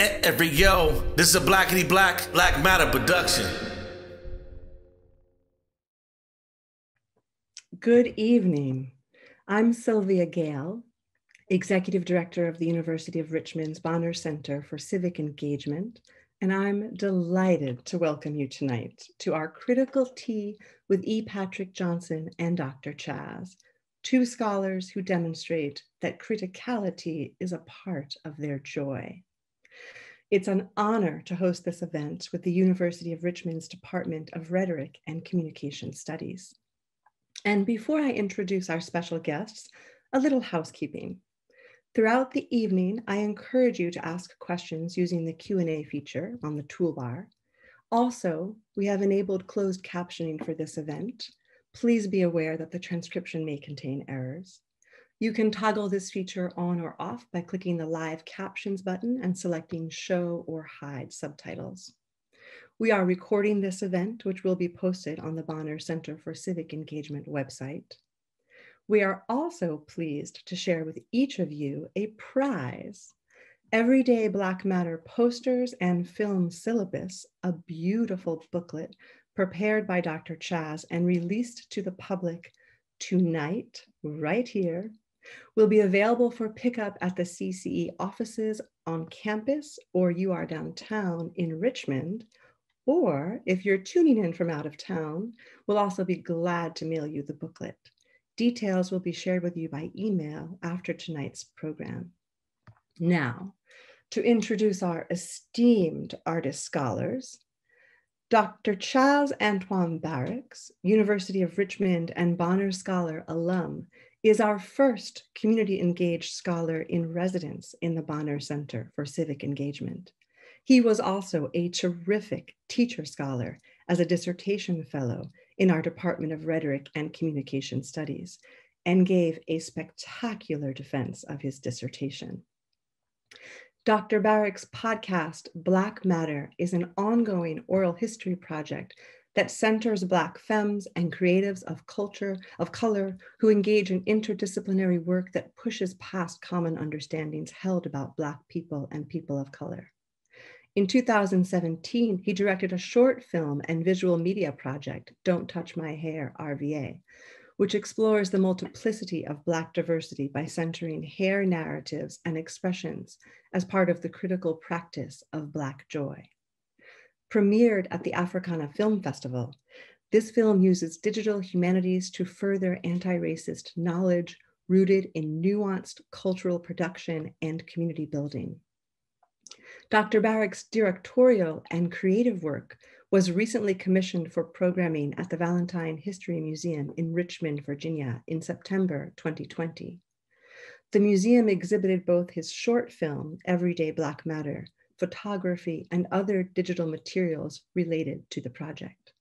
Every yo, this is a Blackity Black Black Matter production. Good evening. I'm Sylvia Gale, Executive Director of the University of Richmond's Bonner Center for Civic Engagement, and I'm delighted to welcome you tonight to our critical tea with E. Patrick Johnson and Dr. Chaz, two scholars who demonstrate that criticality is a part of their joy. It's an honor to host this event with the University of Richmond's Department of Rhetoric and Communication Studies. And before I introduce our special guests, a little housekeeping. Throughout the evening, I encourage you to ask questions using the Q&A feature on the toolbar. Also, we have enabled closed captioning for this event. Please be aware that the transcription may contain errors. You can toggle this feature on or off by clicking the live captions button and selecting show or hide subtitles. We are recording this event, which will be posted on the Bonner Center for Civic Engagement website. We are also pleased to share with each of you a prize. Everyday Black Matter posters and film syllabus, a beautiful booklet prepared by Dr. Chaz and released to the public tonight, right here, will be available for pickup at the CCE offices on campus or you are downtown in Richmond. Or if you're tuning in from out of town, we'll also be glad to mail you the booklet. Details will be shared with you by email after tonight's program. Now, to introduce our esteemed artist scholars, Dr. Chaz Antoine Barracks, University of Richmond and Bonner Scholar alum, is our first community engaged scholar in residence in the Bonner Center for Civic Engagement. He was also a terrific teacher scholar as a dissertation fellow in our Department of Rhetoric and Communication Studies and gave a spectacular defense of his dissertation. Dr. Barracks's podcast, Black Matter, is an ongoing oral history project that centers Black femmes and creatives of culture, of color, who engage in interdisciplinary work that pushes past common understandings held about Black people and people of color. In 2017, he directed a short film and visual media project, Don't Touch My Hair, RVA, which explores the multiplicity of Black diversity by centering hair narratives and expressions as part of the critical practice of Black joy premiered at the Africana Film Festival. This film uses digital humanities to further anti-racist knowledge rooted in nuanced cultural production and community building. Dr. Barracks's directorial and creative work was recently commissioned for programming at the Valentine History Museum in Richmond, Virginia in September 2020. The museum exhibited both his short film, Everyday Black Matter, photography, and other digital materials related to the project.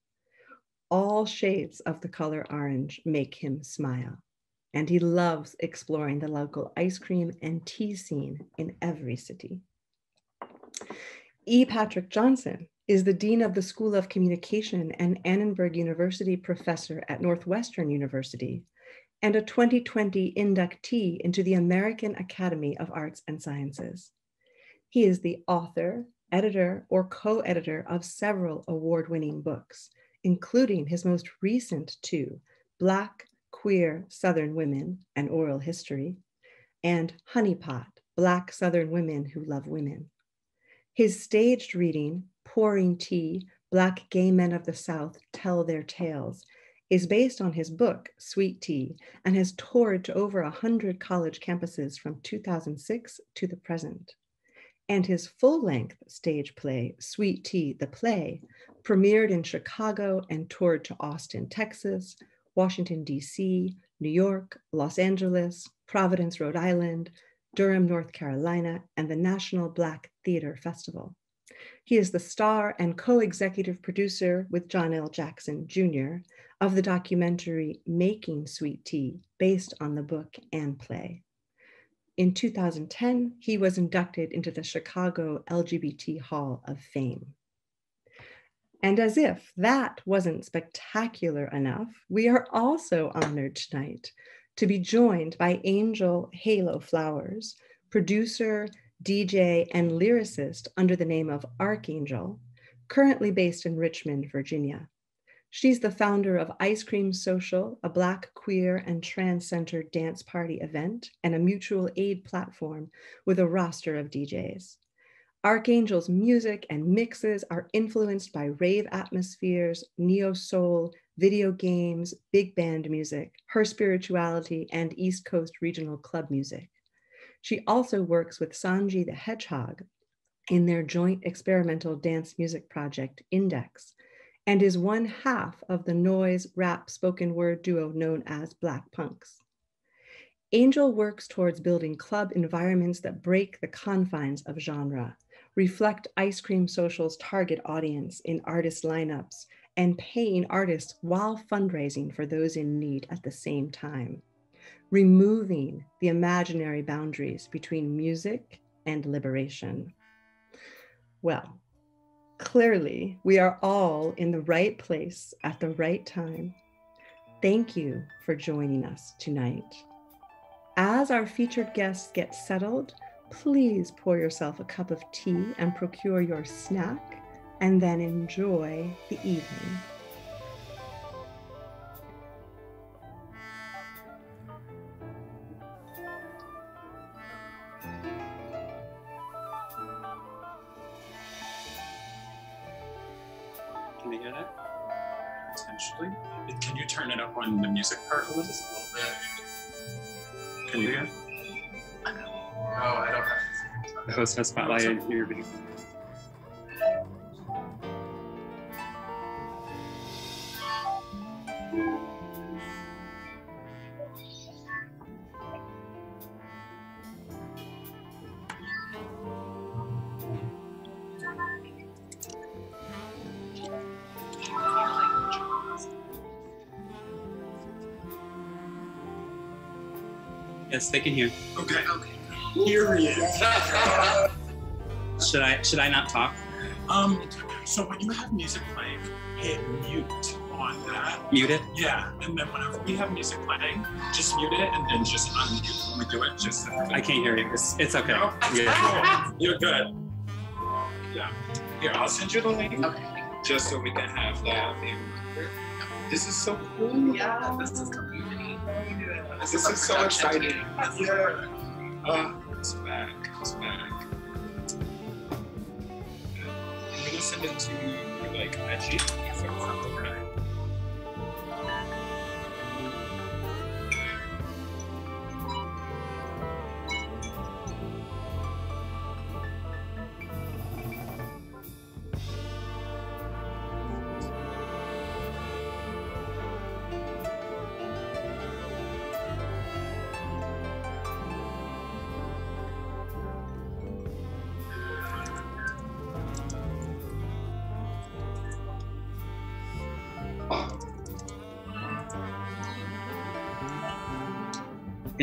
All shades of the color orange make him smile, and he loves exploring the local ice cream and tea scene in every city. E. Patrick Johnson is the Dean of the School of Communication and Annenberg University professor at Northwestern University and a 2020 inductee into the American Academy of Arts and Sciences. He is the author, editor, or co editor of several award winning books, including his most recent two Black, Queer Southern Women, An Oral History, and Honeypot Black Southern Women Who Love Women. His staged reading, Pouring Tea Black Gay Men of the South Tell Their Tales, is based on his book, Sweet Tea, and has toured to over 100 college campuses from 2006 to the present and his full length stage play, Sweet Tea, the Play, premiered in Chicago and toured to Austin, Texas, Washington, D.C., New York, Los Angeles, Providence, Rhode Island, Durham, North Carolina, and the National Black Theater Festival. He is the star and co executive producer with John L. Jackson Jr. of the documentary Making Sweet Tea, based on the book and play. In 2010, he was inducted into the Chicago LGBT Hall of Fame. And as if that wasn't spectacular enough, we are also honored tonight to be joined by Angel Halo Flowers, producer, DJ, and lyricist under the name of Archangel, currently based in Richmond, Virginia. She's the founder of Ice Cream Social, a Black, queer, and trans-centered dance party event and a mutual aid platform with a roster of DJs. Archangel's music and mixes are influenced by rave atmospheres, neo soul, video games, big band music, her spirituality, and East Coast regional club music. She also works with Sanji the Hedgehog in their joint experimental dance music project, Index, and is one half of the noise rap spoken word duo known as Black Punks. Angel works towards building club environments that break the confines of genre, reflect Ice Cream Social's target audience in artist lineups, and paying artists while fundraising for those in need at the same time, removing the imaginary boundaries between music and liberation. Well, Clearly, we are all in the right place at the right time. Thank you for joining us tonight. As our featured guests get settled, please pour yourself a cup of tea and procure your snack, and then enjoy the evening. Have. Host has spotlight in your video. Yes, they can hear. Okay. Okay. Period. should I should I not talk? Um. So when you have music playing, hit mute on that. Mute it. Yeah, and then whenever we have music playing, just mute it and then just unmute when we do it. Just. So I can't hear you. It's, it's okay. No? Yeah. Cool. You're good. Yeah. Here, I'll send you the link. Okay. Just so we can have that. This is so cool. Yeah, this is community. This is so exciting. Yeah. Uh, I'm gonna send it to like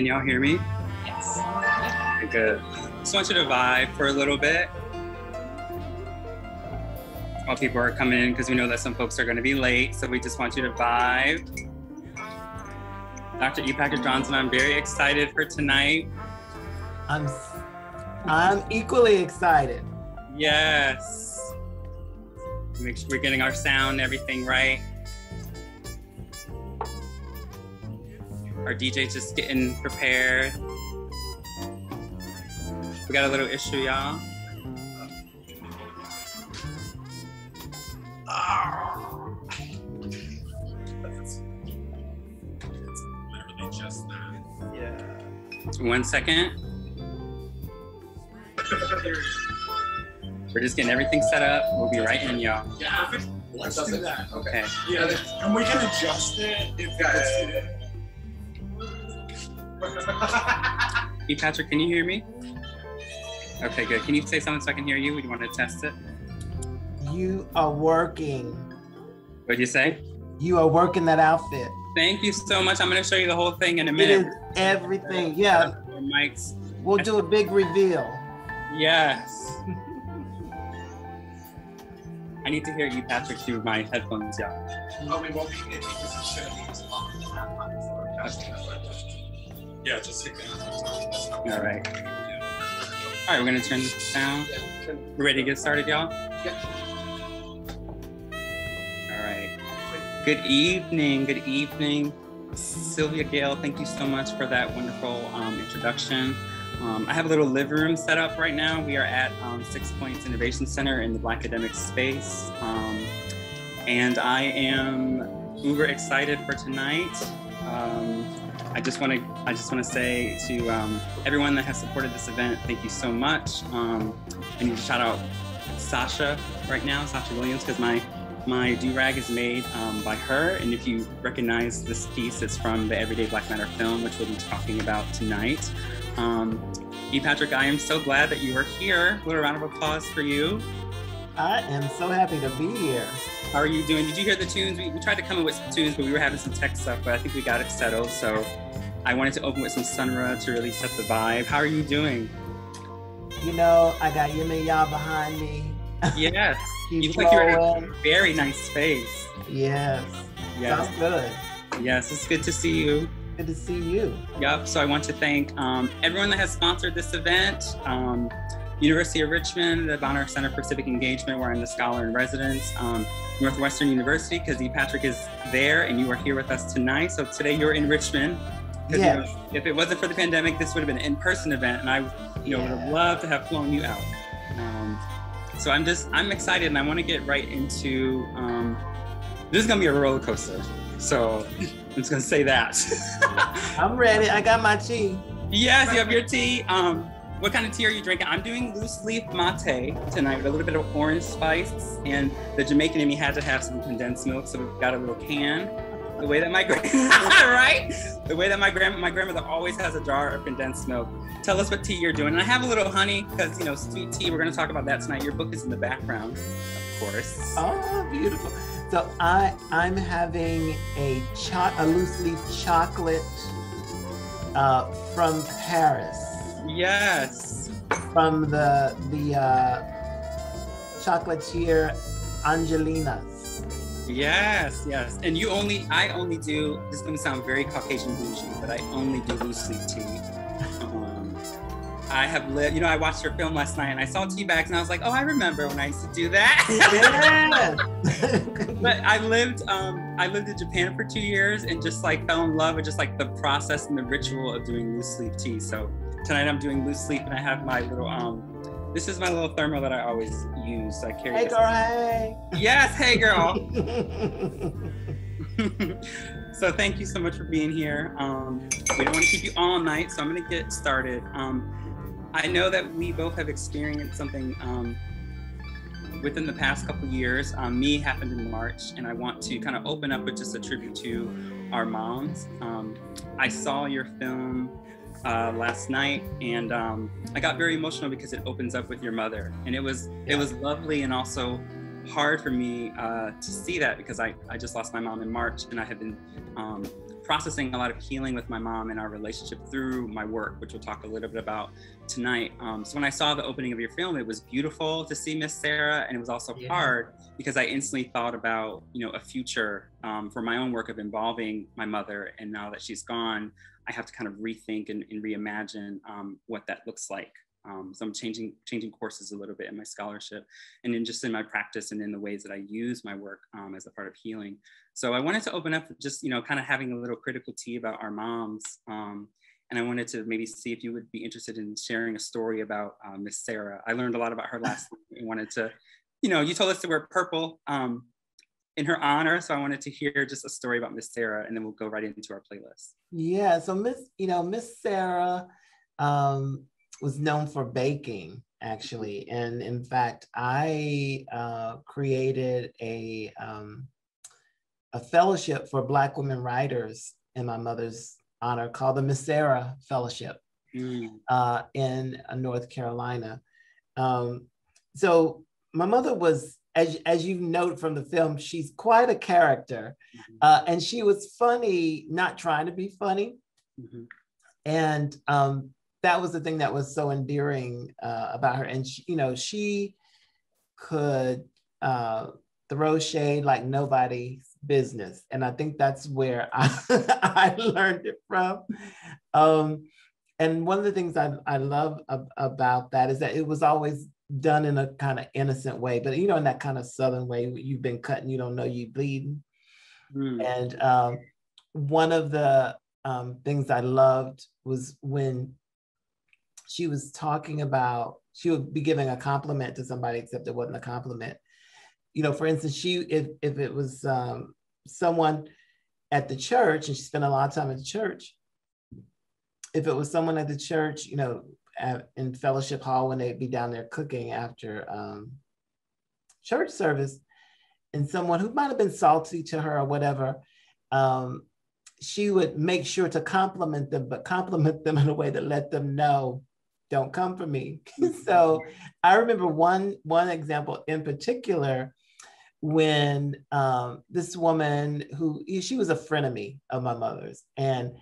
Can y'all hear me? Yes. Okay, good. Just want you to vibe for a little bit. While people are coming in, because we know that some folks are going to be late, so we just want you to vibe. Dr. E. Patrick Johnson, I'm very excited for tonight. I'm I'm equally excited. Yes. Make sure we're getting our sound, everything right. Our DJ's just getting prepared. We got a little issue, y'all. That's, it's literally just that. Yeah. One second. We're just getting everything set up. We'll be right in, y'all. Yeah, let's do that. Okay. Yeah, and we can adjust it if it's. E. Patrick, can you hear me? Okay, good. Can you say something so I can hear you? You want to test it? You are working. What'd you say? You are working that outfit. Thank you so much. I'm going to show you the whole thing in a minute. is everything. Yeah, mics. we'll do a big reveal. Yes. I need to hear you, Patrick, through my headphones, y'all. Oh, we won't be in because it should be Yeah, just take that. All right. All right, we're gonna turn this down. Yeah, We're ready to get started, y'all? yeah. All right. Good evening. Good evening. Sylvia Gale, thank you so much for that wonderful um, introduction. Um, I have a little living room set up right now. We are at um, Six Points Innovation Center in the Black Academic Space. Um, and I am uber excited for tonight. I just want to I just want to say to um, everyone that has supported this event, thank you so much. Um, I need to shout out Sasha right now, Sasha Williams, because my my do rag is made um, by her. And if you recognize this piece, it's from the Everyday Black Matter film, which we'll be talking about tonight. Um, E. Patrick, I am so glad that you are here. A little round of applause for you. I am so happy to be here. How are you doing? Did you hear the tunes? We, we tried to come up with some tunes, but we were having some tech stuff, but I think we got it settled. So I wanted to open with some Sun Ra to really set the vibe. How are you doing? You know, I got Yemaya behind me. Yes. you look like you're in a very nice space. Yes. Yes. Sounds good. Yes, it's good to see you. Good to see you. Yep. So I want to thank um, everyone that has sponsored this event. Um, University of Richmond, the Bonner Center for Civic Engagement, where I'm the scholar in residence. Um, Northwestern University, because E. Patrick is there and you are here with us tonight. So today you're in Richmond. 'Cause, you know, if it wasn't for the pandemic, this would have been an in-person event, and I, you know, would have loved to have flown you out. Um, so I'm just, I'm excited, and I want to get right into. Um, this is gonna be a roller coaster. So I'm just gonna say that. I'm ready. I got my tea. Yes, you have your tea. Um, what kind of tea are you drinking? I'm doing loose leaf mate tonight with a little bit of orange spice, and the Jamaican in me had to have some condensed milk, so we've got a little can. The way that my right? The way that my grand, my grandmother always has a jar of condensed milk. Tell us what tea you're doing, and I have a little honey because you know sweet tea. We're going to talk about that tonight. Your book is in the background, of course. Oh, beautiful. So I I'm having a cho- a loose leaf chocolate uh, from Paris, Yes. from the the uh, chocolatier Angelina's. Yes, yes. And you only, I only do, this is gonna sound very Caucasian bougie, but I only do loose leaf tea. Um, I have lived, you know, I watched her film last night and I saw tea bags and I was like, oh, I remember when I used to do that. Yes. but I lived, um, I lived in Japan for two years and just like fell in love with just like the process and the ritual of doing loose leaf tea. So tonight I'm doing loose sleep and I have my little, um, this is my little thermal that I always use. I carry hey, girl, hey. Yes, hey girl. so thank you so much for being here. Um, we don't want to keep you all night, so I'm going to get started. Um, I know that we both have experienced something um, within the past couple years. Um, me happened in March, and I want to kind of open up with just a tribute to our moms. Um, I saw your film uh, last night, and um, I got very emotional because it opens up with your mother, and it was it was lovely and also hard for me uh, to see that because I, I just lost my mom in March and I have been um, processing a lot of healing with my mom and our relationship through my work, which we'll talk a little bit about tonight. Um, so when I saw the opening of your film, it was beautiful to see Miss Sarah, and it was also Yeah. hard because I instantly thought about you know a future um, for my own work of involving my mother, and now that she's gone, I have to kind of rethink and, and reimagine um, what that looks like. Um, so I'm changing changing courses a little bit in my scholarship and in just in my practice and in the ways that I use my work um, as a part of healing. So I wanted to open up just, you know, kind of having a little critical tea about our moms. Um, and I wanted to maybe see if you would be interested in sharing a story about uh, Miss Sarah. I learned a lot about her last night and wanted to, you know, you told us to wear purple um, in her honor. So I wanted to hear just a story about Miss Sarah and then we'll go right into our playlist. Yeah, so Miss, you know, Miss Sarah um, was known for baking, actually, and in fact, I uh, created a um, a fellowship for Black women writers in my mother's honor called the Miss Sarah Fellowship Mm, uh, in uh, North Carolina. Um, so my mother was, as, as you note from the film, she's quite a character. Mhm. Uh, and she was funny, not trying to be funny. mhm. And um, that was the thing that was so endearing uh, about her. And, she, you know, she could uh, throw shade like nobody's business. And I think that's where I, I learned it from. Um, and one of the things I, I love ab- about that is that it was always done in a kind of innocent way, but you know, in that kind of southern way, you've been cutting, you don't know you bleeding. Mm. And um, one of the um, things I loved was when she was talking about, she would be giving a compliment to somebody, except it wasn't a compliment. You know, for instance, she, if, if it was um, someone at the church and she spent a lot of time at the church, if it was someone at the church, you know, at, in fellowship hall when they'd be down there cooking after um, church service, and someone who might have been salty to her or whatever, um, she would make sure to compliment them, but compliment them in a way that let them know, don't come for me. so I remember one one example in particular when um, this woman who she was a frenemy of my mother's. And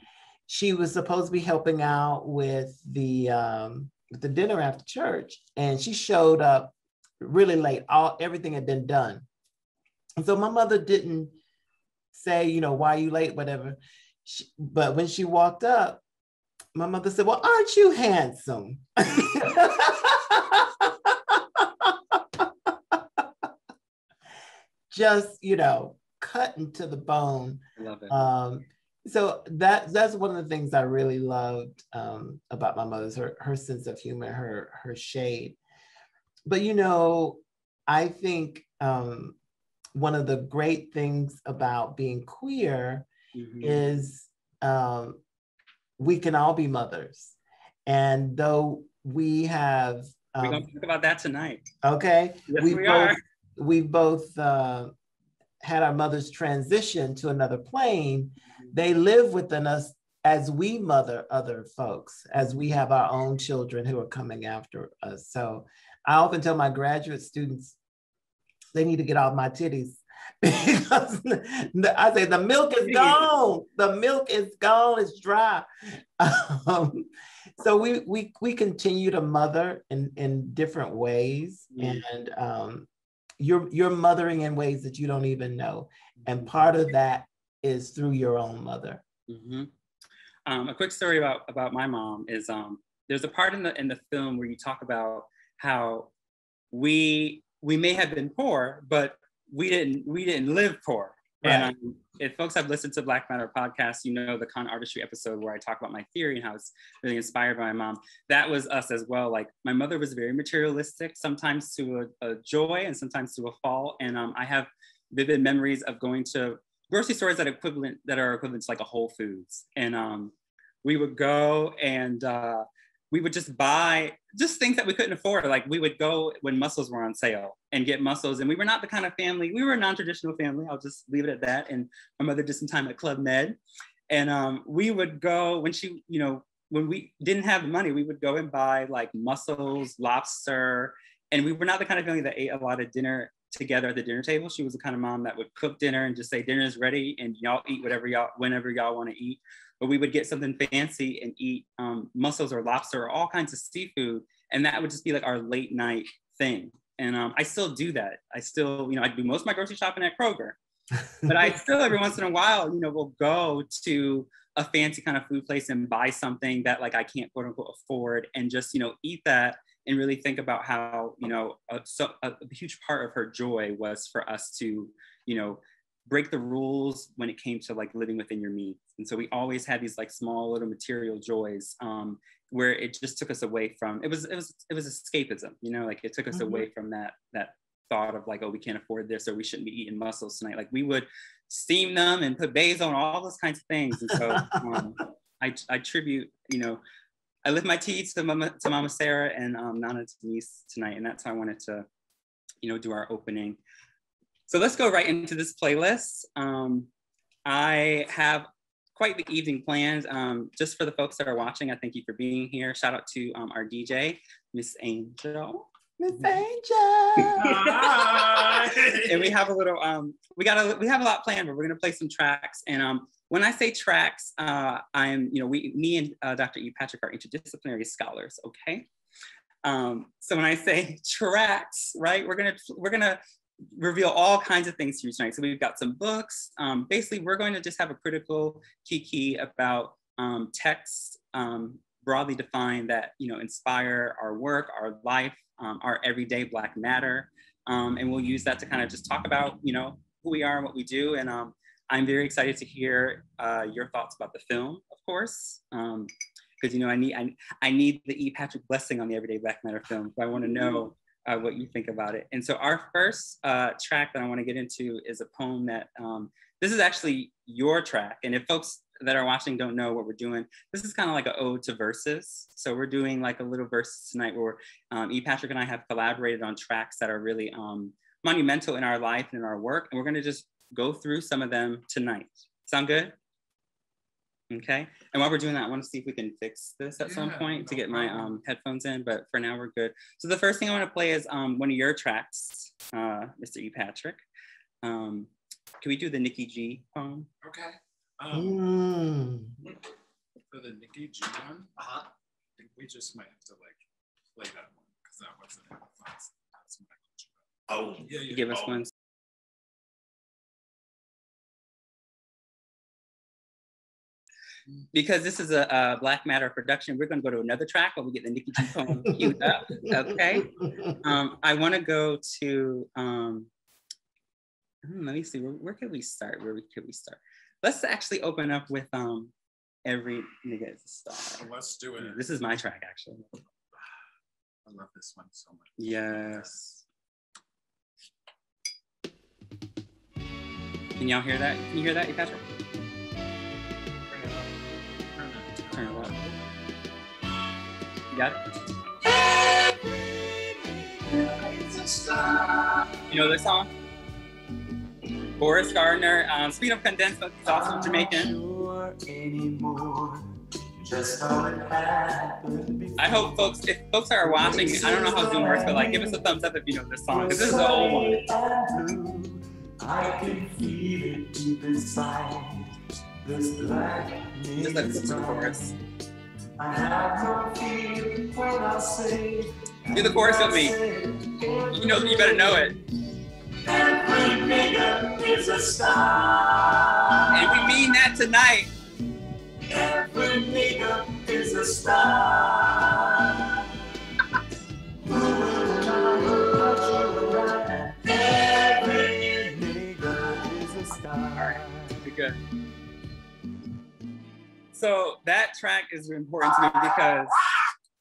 she was supposed to be helping out with the um, with the dinner after church, and she showed up really late. All everything had been done, and so my mother didn't say, you know, why are you late, whatever. She, but when she walked up, my mother said, "Well, aren't you handsome?" Just you know, cut into the bone. Love it. Um, so that that's one of the things I really loved um, about my mother's her her sense of humor, her her shade. But you know, I think um, one of the great things about being queer mm-hmm. is um, we can all be mothers, and though we have we're gonna um, talk about that tonight. Okay, yes, we, we both. We both uh, had our mothers transition to another plane they live within us as we mother other folks, as we have our own children who are coming after us. So I often tell my graduate students, they need to get off my titties because I say the milk is gone. The milk is gone. It's dry. Um, so we we we continue to mother in in different ways, mm. and um, you're you're mothering in ways that you don't even know. And part of that is through your own mother. Mm-hmm. Um, a quick story about about my mom is um, there's a part in the in the film where you talk about how we we may have been poor, but we didn't we didn't live poor. Right. And um, if folks have listened to Black Matter podcast, you know the con artistry episode where I talk about my theory and how it's really inspired by my mom. That was us as well. Like my mother was very materialistic, sometimes to a, a joy and sometimes to a fall. And um, I have vivid memories of going to grocery stores that equivalent that are equivalent to like a Whole Foods, and um, we would go and uh, we would just buy just things that we couldn't afford. Like we would go when mussels were on sale and get mussels, and we were not the kind of family. We were a non-traditional family. I'll just leave it at that. And my mother did some time at Club Med, and um, we would go when she, you know, when we didn't have the money, we would go and buy like mussels, lobster, and we were not the kind of family that ate a lot of dinner together at the dinner table. She was the kind of mom that would cook dinner and just say dinner is ready and y'all eat whatever y'all whenever y'all want to eat. But we would get something fancy and eat um, mussels or lobster or all kinds of seafood, and that would just be like our late night thing. And um, I still do that. I still, you know, I do most of my grocery shopping at Kroger, but I still every once in a while, you know, will go to a fancy kind of food place and buy something that like I can't quote unquote afford and just you know eat that and really think about how you know a, so, a, a huge part of her joy was for us to you know break the rules when it came to like living within your means. And so we always had these like small little material joys um, where it just took us away from it was it was it was escapism you know like it took us mm-hmm. away from that that thought of like oh we can't afford this or we shouldn't be eating mussels tonight. Like we would steam them and put basil on all those kinds of things. And so um, I, I tribute you know I lift my tea to Mama, to Mama Sarah and um, Nana Denise tonight, and that's how I wanted to, you know, do our opening. So let's go right into this playlist. Um, I have quite the evening planned. Um, just for the folks that are watching, I thank you for being here. Shout out to um, our DJ, Miss Angel. Miss Angel. and we have a little, um, we got a, we have a lot planned, but we're gonna play some tracks. And um, when I say tracks, uh, I'm, you know, we, me and uh, Dr. E. Patrick are interdisciplinary scholars, okay? Um, so when I say tracks, right, we're gonna, we're gonna reveal all kinds of things to you tonight. So we've got some books. Um, basically, we're going to just have a critical kiki about um, texts um, broadly defined that you know inspire our work, our life, um, our everyday Black matter, um, and we'll use that to kind of just talk about you know who we are and what we do. And um, I'm very excited to hear uh, your thoughts about the film, of course, because um, you know I need I, I need the E. Patrick blessing on the Everyday Black Matter film. So I want to know uh, what you think about it. And so our first uh, track that I want to get into is a poem that um, this is actually your track. And if folks that are watching don't know what we're doing, this is kind of like an ode to Verzuz. So we're doing like a little Verzuz tonight where um, E. Patrick and I have collaborated on tracks that are really um, monumental in our life and in our work. And we're going to just go through some of them tonight. Sound good? Okay. And while we're doing that, I want to see if we can fix this at yeah, some point no to get my um, headphones in, but for now we're good. So the first thing I want to play is um, one of your tracks, uh, Mr. E. Patrick. Um, can we do the Nikki G poem? Okay. Um, mm. For the Nikki G one, uh-huh. I think we just might have to like play that one because that wasn't that's, that's Oh, yeah, yeah. Give us oh. one. Because this is a, a, Black Matter production, we're going to go to another track while we get the Nikki G poem queued up. Okay. Um, I want to go to, um, hmm, let me see, where, where can we start? Where could we start? Let's actually open up with um, Every Nigga is a Star. Let's do it. This is my track, actually. I love this one so much. Yes. Can y'all hear that? Can you hear that, Patrick? You got it? You know this song? Boris Gardner, um, Speed of Condensed, he's also Jamaican. I hope folks, if folks are watching, I don't know how Zoom works, but like give us a thumbs up if you know this song, because this is the old one. I can feel it deep inside. This black Just let the chorus. Do the chorus with me. You know, you better know it. Every nigga is a star. And we mean that tonight. Every nigga is a star. Every nigga is a star. All right, good so that track is important to me because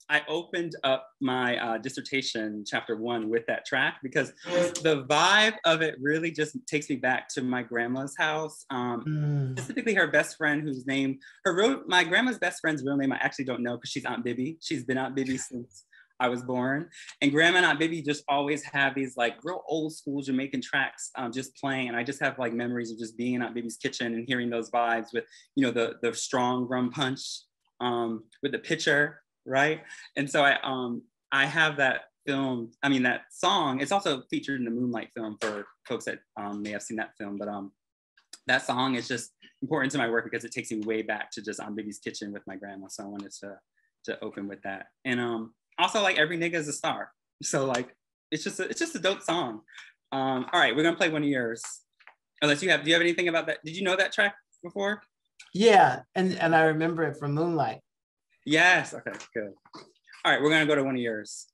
I opened up my uh, dissertation, chapter one, with that track because the vibe of it really just takes me back to my grandma's house. Um, mm. Specifically, her best friend, whose name, her real, my grandma's best friend's real name, I actually don't know because she's Aunt Bibby. She's been Aunt Bibby since I was born. And Grandma and Aunt Bibby just always have these like real old school Jamaican tracks um, just playing. And I just have like memories of just being in Aunt Bibby's kitchen and hearing those vibes with, you know, the, the strong rum punch um, with the pitcher, right? And so I, um, I have that film, I mean, that song, it's also featured in the Moonlight film for folks that um, may have seen that film, but um, that song is just important to my work because it takes me way back to just Aunt Bibby's kitchen with my grandma. So I wanted to, to open with that. And um, also like every nigga is a star. So like it's just a, it's just a dope song. Um, all right, we're gonna play one of yours. Unless you have, do you have anything about that? Did you know that track before? Yeah, and and I remember it from Moonlight. Yes. Okay. Good. All right, we're gonna go to one of yours,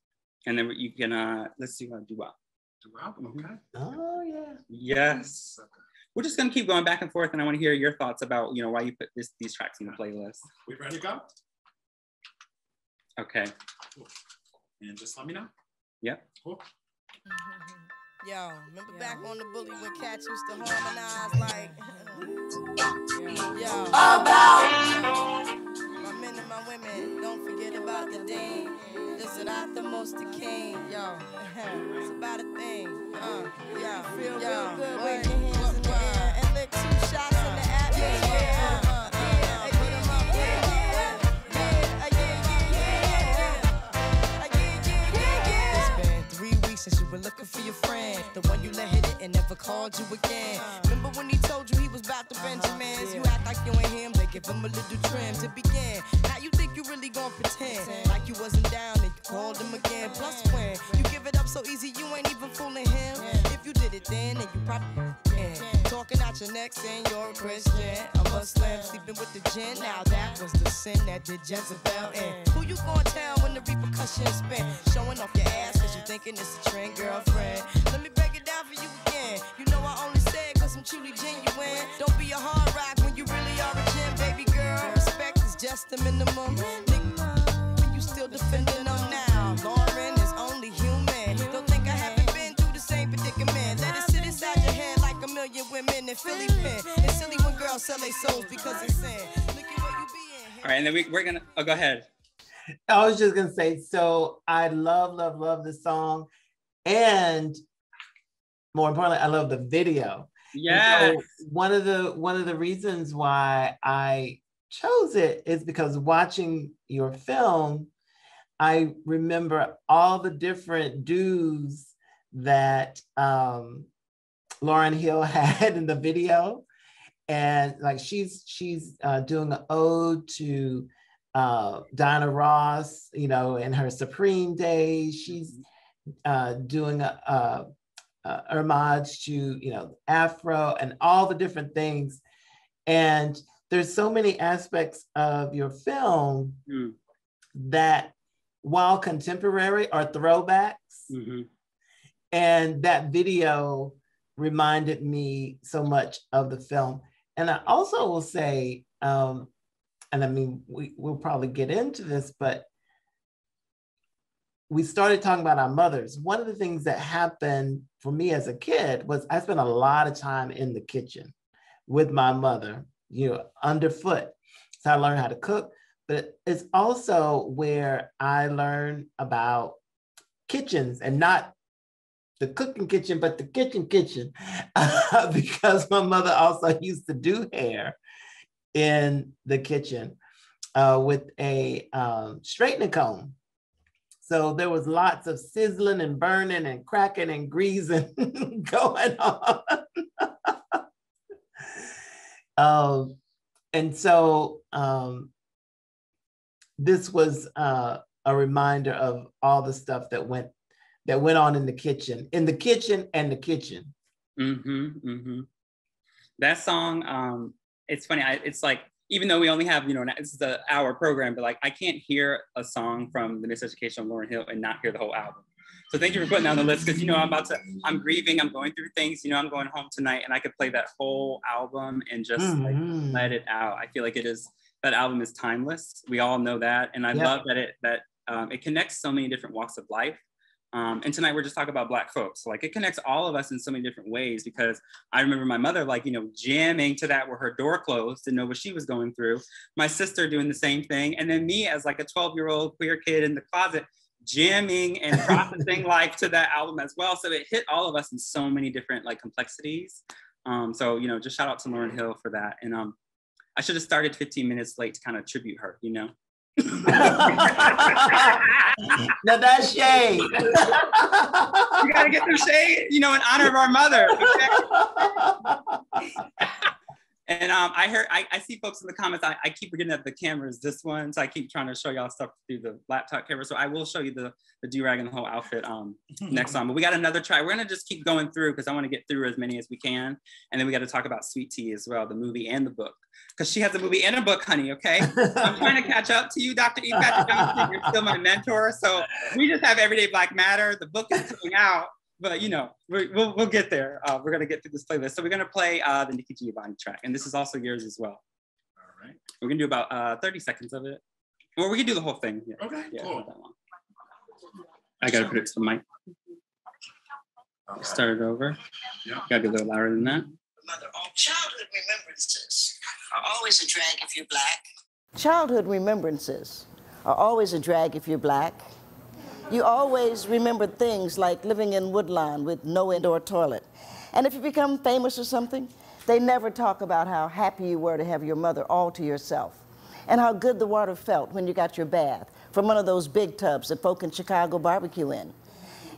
and then you can uh let's see what do well. Do well. Okay. Oh yeah. Yes. Okay. We're just gonna keep going back and forth, and I want to hear your thoughts about you know why you put this these tracks in the playlist. We ready to go? Okay. Cool. And just let me know. Yep. Cool. Yo, remember back on the bully when cats used to harmonize like Yo about my men and my women, don't forget about the dean. This is not the most the king, yo. it's about a thing. Uh, yo, feel yo, real good, wave were looking for your friend. The one you let hit it and never called you again. Remember when he told you he was about to Benjamins? You act like you ain't him, they give him a little trim to begin. Now you think you really gonna pretend like you wasn't down and you called him again. Plus when you give it up so easy, you ain't even fooling him. If you did it then, then you probably can. Talking out your neck saying you're a Christian, a Muslim, sleeping with the gin. Now that was the sin that did Jezebel in. Who you gonna tell when the repercussions spin? Showing off your ass cause you thinking it's a trend, girlfriend. Let me break it down for you again. You know I only say it cause I'm truly genuine. Don't be a hard rock when you really are a gem, baby girl. Respect is just the minimum. Nigga, you still defending them now. Million Philly pen. It's silly when girls sell their souls because it's sin. Look at where you be in. All right, and then we, we're gonna. Oh, go ahead. I was just gonna say, so I love, love, love the song, and more importantly, I love the video. Yeah. so one of the one of the reasons why I chose it is because watching your film, I remember all the different dues that um, Lauryn Hill had in the video, and like she's she's uh, doing an ode to uh, Diana Ross, you know, in her Supreme days. She's uh, doing a, a, a homage to you know Afro and all the different things, and there's so many aspects of your film Mm. that while contemporary are throwbacks hmm and that video reminded me so much of the film. And i also will say um and i mean we, we'll probably get into this but we started talking about our mothers. One of the things that happened for me as a kid was i spent a lot of time in the kitchen with my mother you know underfoot. So i learned how to cook but it's also where i learned about kitchens and not the cooking kitchen, but the kitchen kitchen, because my mother also used to do hair in the kitchen uh, with a um, straightening comb. So there was lots of sizzling and burning and cracking and greasing going on. um, and so um, this was uh, a reminder of all the stuff that went that went on in the kitchen, in the kitchen and the kitchen. Mm-hmm. Mm-hmm. That song, um, it's funny. I, it's like even though we only have you know this is an hour program, but like I can't hear a song from the Miseducation of Lauryn Hill and not hear the whole album. So thank you for putting that on the list because you know I'm about to. I'm grieving. I'm going through things. You know I'm going home tonight, and I could play that whole album and just like Mhm. let it out. I feel like it is that album is timeless. We all know that, and I love that it that um, it connects so many different walks of life. Um, and tonight we're just talking about Black folks. Like it connects all of us in so many different ways because I remember my mother, like, you know, jamming to that where her door closed, didn't know what she was going through. My sister doing the same thing. And then me as like a 12 year old queer kid in the closet, jamming and processing life to that album as well. So it hit all of us in so many different like complexities. Um, so, you know, just shout out to Lauryn Hill for that. And um, I should have started 15 minutes late to kind of tribute her, you know? now that's shade. you gotta get some shade, you know, in honor of our mother. And um, I heard, I, I see folks in the comments. I, I keep forgetting that the camera is this one, so I keep trying to show y'all stuff through the laptop camera. So I will show you the the do rag and the whole outfit um next time. But we got another try. We're gonna just keep going through because I want to get through as many as we can, and then we got to talk about Sweet Tea as well, the movie and the book, because she has a movie and a book, honey. Okay, I'm trying to catch up to you, Dr. E. Patrick Johnson. You're still my mentor, so we just have Everyday Black Matter. The book is coming out but you know, we, we'll, we'll get there. Uh, we're gonna get through this playlist. So we're gonna play uh, the Nikki Giovanni track, and this is also yours as well. All right. We're gonna do about uh, 30 seconds of it, or we can do the whole thing. Yeah, Okay, yeah, cool. that long. I gotta put it to the mic. Okay. Start it over. Yeah. Gotta be a little louder than that. Mother, all childhood remembrances are always a drag if you're black. Childhood remembrances are always a drag if you're black. You always remember things like living in Woodlawn with no indoor toilet. And if you become famous or something, they never talk about how happy you were to have your mother all to yourself and how good the water felt when you got your bath from one of those big tubs that folk in Chicago barbecue in.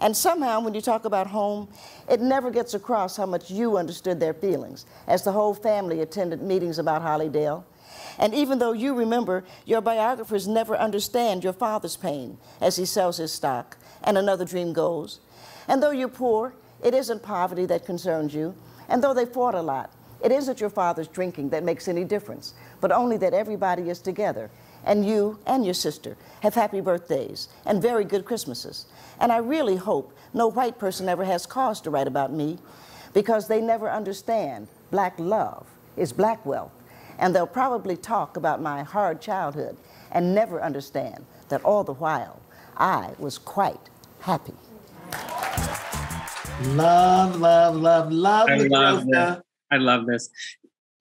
And somehow, when you talk about home, it never gets across how much you understood their feelings as the whole family attended meetings about Hollydale. And even though you remember, your biographers never understand your father's pain as he sells his stock and another dream goes. And though you're poor, it isn't poverty that concerns you. And though they fought a lot, it isn't your father's drinking that makes any difference, but only that everybody is together And you and your sister have happy birthdays and very good Christmases. And I really hope no white person ever has cause to write about me because they never understand black love is black wealth. And they'll probably talk about my hard childhood and never understand that all the while I was quite happy. Love, love, love, love. I love Rosa. this. I love this.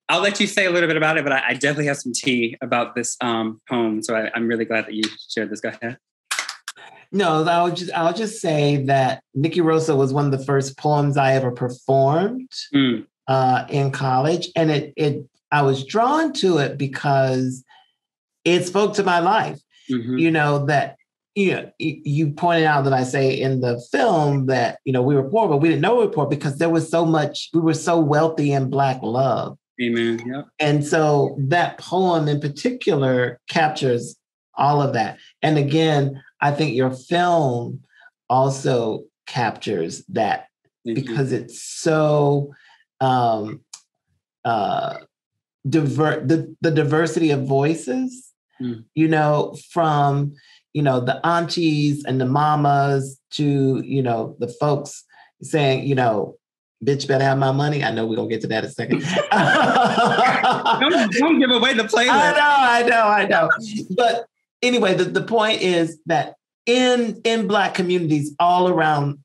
I'll let you say a little bit about it, but I, I definitely have some tea about this um, poem. So I, I'm really glad that you shared this. Go ahead. No, I'll just I'll just say that Nikki Rosa was one of the first poems I ever performed Mm, uh, in college, and it it I was drawn to it because it spoke to my life. mhm. You know that you know you pointed out that I say in the film that you know we were poor, but we didn't know we were poor because there was so much. We were so wealthy in Black love. Amen. Yep. And so that poem in particular captures all of that. And again, I think your film also captures that Thank you. because it's so um uh divert the, the diversity of voices, Mm. you know, from you know the aunties and the mamas to you know the folks saying, you know, bitch better have my money. I know we're gonna get to that in a second. don't, don't give away the playlist. I know, I know, I know. But anyway, the, the point is that in in black communities all around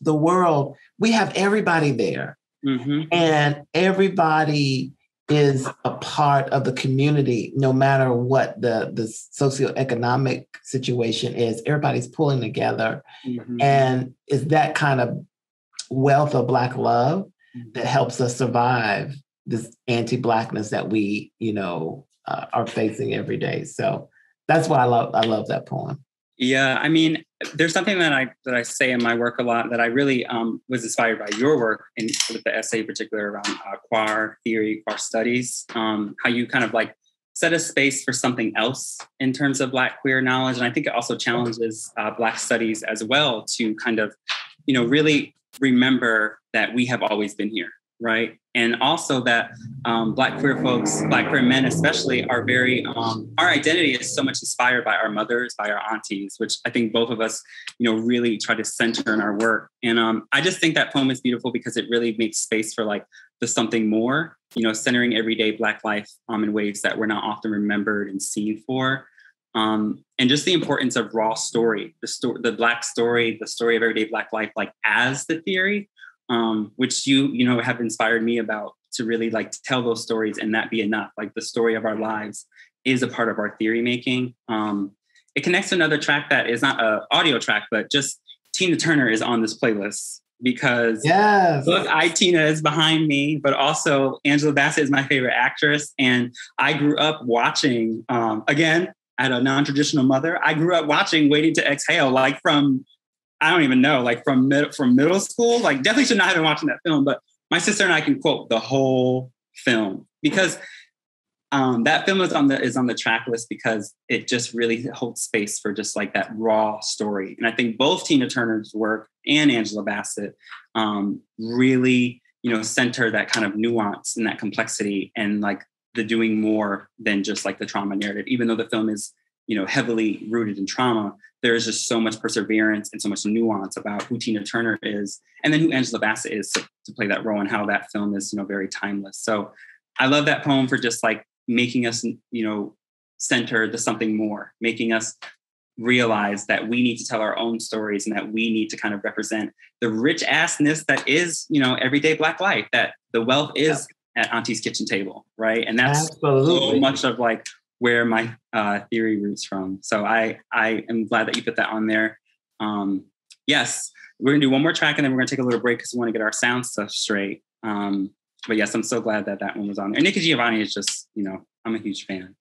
the world, we have everybody there. Mhm. And everybody is a part of the community, no matter what the, the socioeconomic situation is. Everybody's pulling together. Mhm. And it's that kind of wealth of Black love that helps us survive this anti-blackness that we, you know, uh, are facing every day. So that's why I love I love that poem. Yeah, I mean, there's something that I that I say in my work a lot that I really um, was inspired by your work and with the essay in particular around uh, queer theory, queer studies, um, how you kind of like set a space for something else in terms of Black queer knowledge, and I think it also challenges uh, Black studies as well to kind of, you know, really remember that we have always been here, right? And also that um, Black queer folks, Black queer men especially, are very, um, our identity is so much inspired by our mothers, by our aunties, which I think both of us, you know, really try to center in our work. And um, I just think that poem is beautiful because it really makes space for like the something more, you know, centering everyday Black life um, in ways that we're not often remembered and seen for. Um, and just the importance of raw story, the story, the Black story, the story of everyday Black life, like as the theory, um, which you you know have inspired me about to really like tell those stories and that be enough. Like the story of our lives is a part of our theory making. Um, it connects to another track that is not a audio track, but just Tina Turner is on this playlist because Yes. Look, I Tina is behind me, but also Angela Bassett is my favorite actress, and I grew up watching. Um, again, I had a non-traditional mother. I grew up watching Waiting to Exhale, like from I don't even know, like from mid- from middle school. Like definitely should not have been watching that film, but my sister and I can quote the whole film because um, that film is on the is on the track list because it just really holds space for just like that raw story. And I think both Tina Turner's work and Angela Bassett um, really, you know, center that kind of nuance and that complexity and like the doing more than just like the trauma narrative. Even though the film is, you know, heavily rooted in trauma, there is just so much perseverance and so much nuance about who Tina Turner is, and then who Angela Bassett is to, to play that role, and how that film is, you know, very timeless. So I love that poem for just like making us, you know, center the something more, making us realize that we need to tell our own stories and that we need to kind of represent the rich assness that is, you know, everyday Black life, that the wealth is at Auntie's kitchen table, right? And that's Absolutely. so much of like where my uh, theory roots from. So I I am glad that you put that on there. Um, yes, we're gonna do one more track and then we're gonna take a little break because we want to get our sound stuff straight. Um, but yes, I'm so glad that that one was on there. And Nikki Giovanni is just, you know, I'm a huge fan.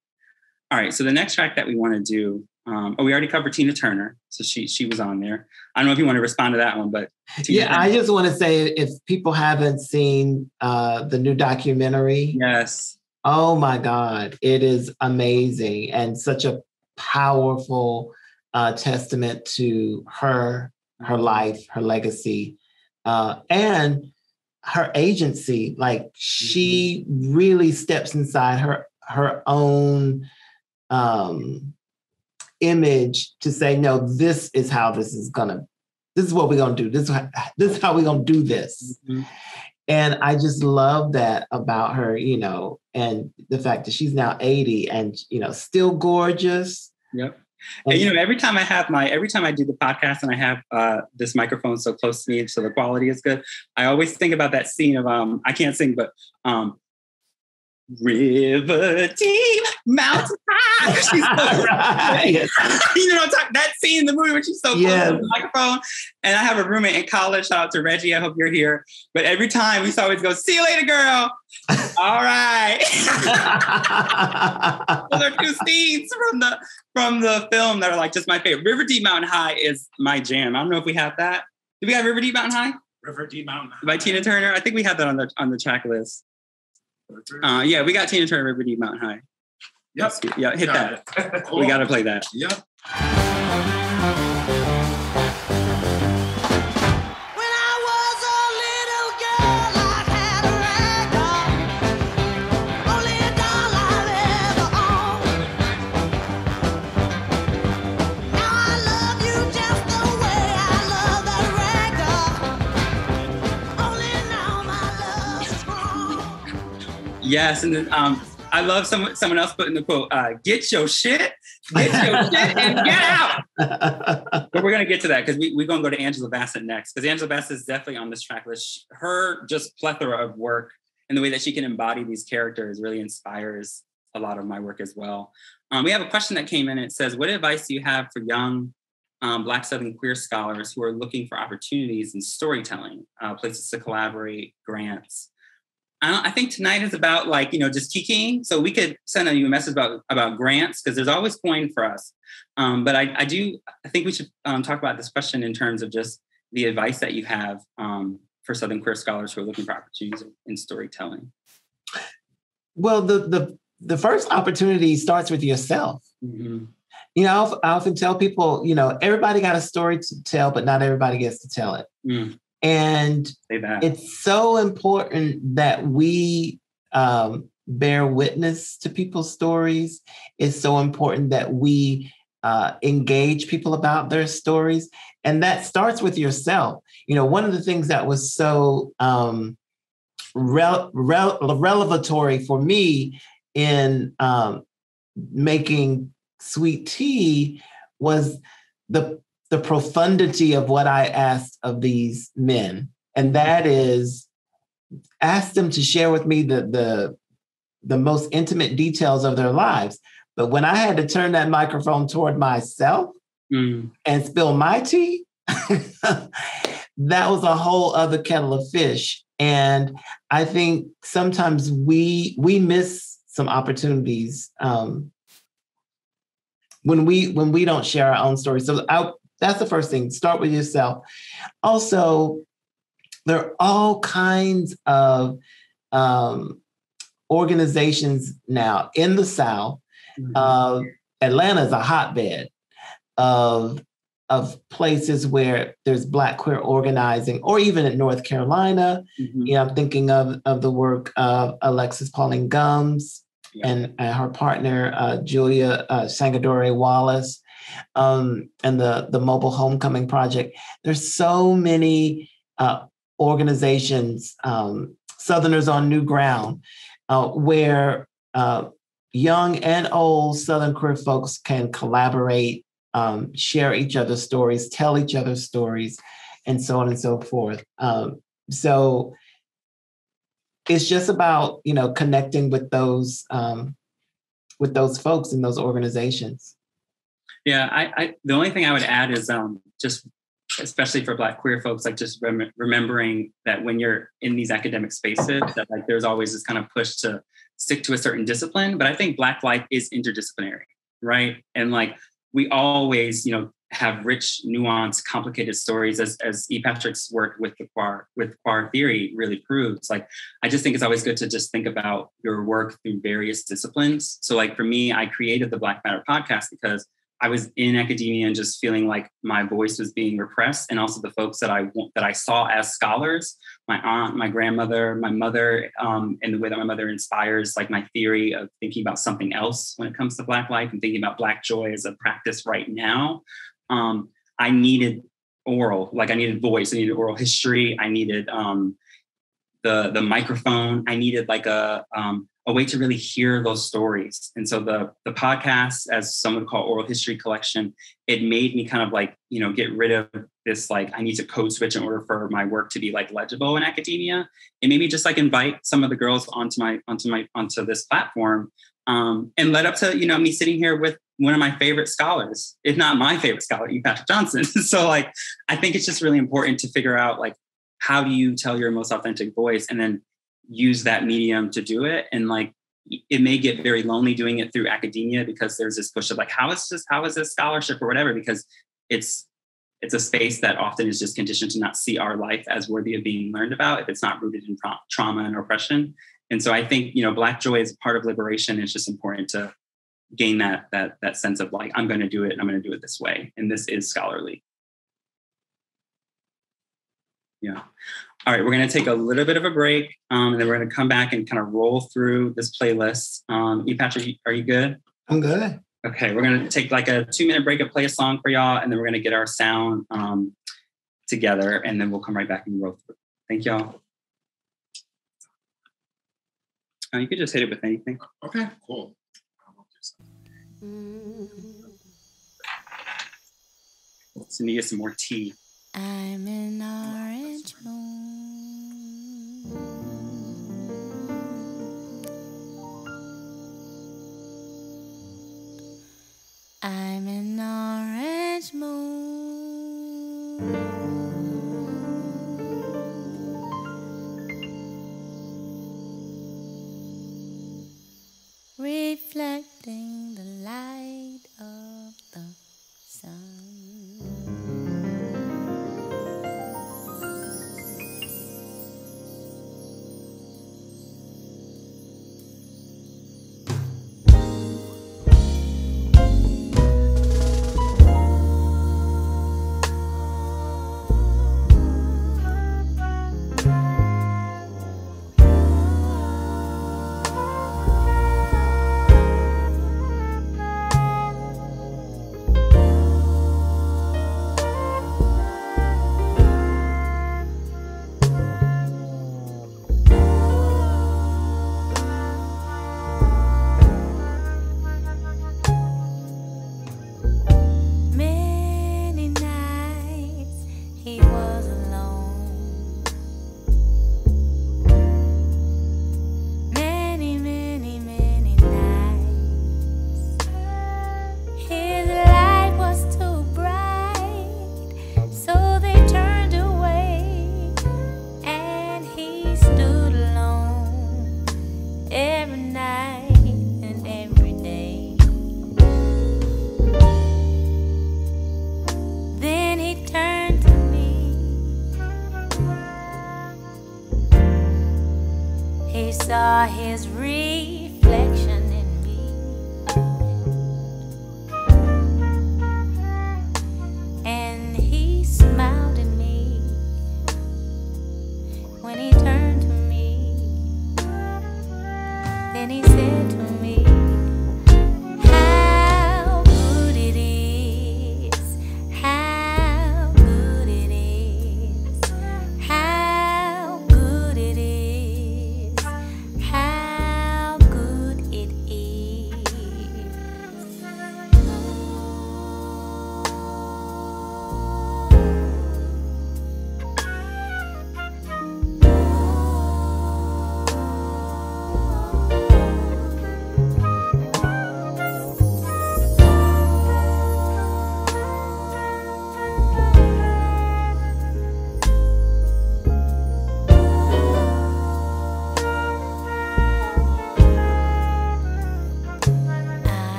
All right, so the next track that we want to do, um, oh, we already covered Tina Turner, so she she was on there. I don't know if you want to respond to that one, but Tina Yeah, I just want to say if people haven't seen uh, the new documentary, yes, oh my God, it is amazing and such a powerful uh, testament to her, her life, her legacy, uh, and her agency. Like she really steps inside her her own um, image to say, no, this is how this is gonna, this is what we're gonna do. This is how, this is how we're gonna do this. Mhm. And I just love that about her, you know, and the fact that she's now 80 and you know, still gorgeous. Yep. And you know, every time I have my, every time I do the podcast and I have uh, this microphone so close to me, so the quality is good. I always think about that scene of um, I can't sing, but um, River deep, mountain high. She's so Right, yes. you know, what I'm talking, that scene in the movie where she's so close Yes. to the microphone. And I have a roommate in college. Shout out to Reggie. I hope you're here. But every time we used to always go, "See you later, girl." All right. Those are two scenes from the from the film that are like just my favorite. River Deep Mountain High is my jam. I don't know if we have that. Do we have River Deep Mountain High River Deep Mountain. High. by Tina Turner? I think we have that on the on the track list. Uh, yeah, we got Tina Turner, River Deep Mountain High. Yep. Yeah, hit that. Got it. We got to play that. Yep. Yes, and then um, I love someone someone else putting the quote, uh, "Get your shit, get your shit, and get out." But we're gonna get to that because we, we're gonna go to Angela Bassett next because Angela Bassett is definitely on this track list. Her just plethora of work and the way that she can embody these characters really inspires a lot of my work as well. Um, we have a question that came in. It says, "What advice do you have for young um, Black Southern queer scholars who are looking for opportunities in storytelling, uh, places to collaborate, grants?" I, don't, I think tonight is about like you know just kikiing. So we could send you a message about about grants because there's always coin for us. Um, but I, I do I think we should um, talk about this question in terms of just the advice that you have um, for Southern queer scholars who are looking for opportunities in storytelling. well, the the the first opportunity starts with yourself. Mhm. You know, I often tell people, you know, everybody got a story to tell, but not everybody gets to tell it. Mm, And it's so important that we um, bear witness to people's stories. It's so important that we uh, engage people about their stories. And that starts with yourself. You know, one of the things that was so um, rel- rel- relevatory for me in um, making sweet tea was the the profundity of what I asked of these men, and that is ask them to share with me the the the most intimate details of their lives. But when I had to turn that microphone toward myself Mm, and spill my tea, that was a whole other kettle of fish. And I think sometimes we we miss some opportunities um, when we when we don't share our own stories. So I, that's the first thing. Start with yourself. Also, there are all kinds of um, organizations now in the South. mhm. Uh, Atlanta is a hotbed of of places where there's Black queer organizing, or even in North Carolina. Mhm. You know, I'm thinking of of the work of Alexis Pauline Gumbs Yeah. and, and her partner uh, Julia uh, Sangodare Wallace, um, and the the Mobile Homecoming Project. There's so many uh, organizations, um, Southerners on New Ground, uh, where uh, young and old Southern queer folks can collaborate, um, share each other's stories, tell each other's stories, and so on and so forth. Um, so it's just about you know connecting with those um, with those folks in those organizations. Yeah, I, I the only thing I would add is um, just especially for Black queer folks, like just rem- remembering that when you're in these academic spaces, that like there's always this kind of push to stick to a certain discipline. But I think Black life is interdisciplinary, right? And like we always, you know, have rich, nuanced, complicated stories, as as E. Patrick's work with the queer with queer theory really proves. Like, I just think it's always good to just think about your work through various disciplines. So, like for me, I created the Black Matter podcast because I was in academia and just feeling like my voice was being repressed, and also the folks that I that I saw as scholars, my aunt, my grandmother, my mother, um, and the way that my mother inspires like my theory of thinking about something else when it comes to Black life and thinking about Black joy as a practice right now. Um, I needed oral, like I needed voice, I needed oral history, I needed um, the the microphone, I needed like a um, a way to really hear those stories. And so the the podcast, as some would call oral history collection, it made me kind of like, you know, get rid of this like I need to code switch in order for my work to be like legible in academia. It made me just like invite some of the girls onto my onto my onto this platform. Um, and led up to, you know, me sitting here with one of my favorite scholars, if not my favorite scholar, E. Patrick Johnson. so like I think it's just really important to figure out like how do you tell your most authentic voice and then use that medium to do it? And like it may get very lonely doing it through academia because there's this push of like how is this how is this scholarship or whatever? Because it's it's a space that often is just conditioned to not see our life as worthy of being learned about if it's not rooted in tra- trauma and oppression. And so i think you know black joy is part of liberation. It's just important to gain that that that sense of like i'm going to do it and i'm going to do it this way. And this is scholarly yeah all right, we're going to take a little bit of a break, um, and then we're going to come back and kind of roll through this playlist. Um, e. Patrick, are you good? I'm good. Okay, we're going to take like a two minute break and play a song for y'all, and then we're going to get our sound um, together, and then we'll come right back and roll through. Thank y'all. Oh, you could just hit it with anything. Okay, cool. So need some more tea. I'm an orange moon. I'm an orange moon. Reflecting the light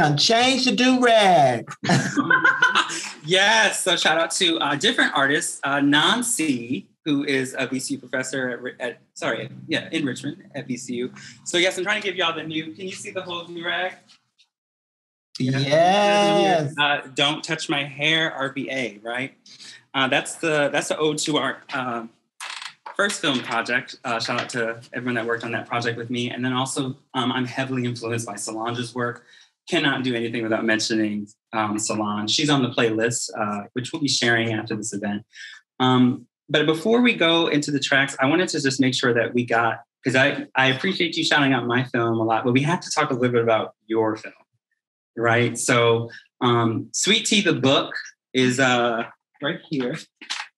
done changed the do rag. yes. So shout out to uh, different artists. Uh, Nancy, who is a VCU professor at, at, sorry, yeah, in Richmond at VCU. So yes, I'm trying to give y'all the new. Can you see the whole do rag? Yes. Uh, don't touch my hair, RVA. Right. Uh, that's the that's the ode to our um, first film project. Uh, shout out to everyone that worked on that project with me. And then also, um, I'm heavily influenced by Solange's work. Cannot do anything without mentioning um, Solange. She's on the playlist, uh, which we'll be sharing after this event. Um, but before we go into the tracks, I wanted to just make sure that we got, because I, I appreciate you shouting out my film a lot, but we have to talk a little bit about your film, right? So, um, Sweet Tea, the book, is uh, right here.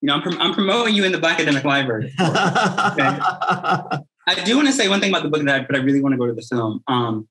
You know, I'm, prom- I'm promoting you in the Black Academic Library. Okay? I do want to say one thing about the book that, I, but I really want to go to the film. Um,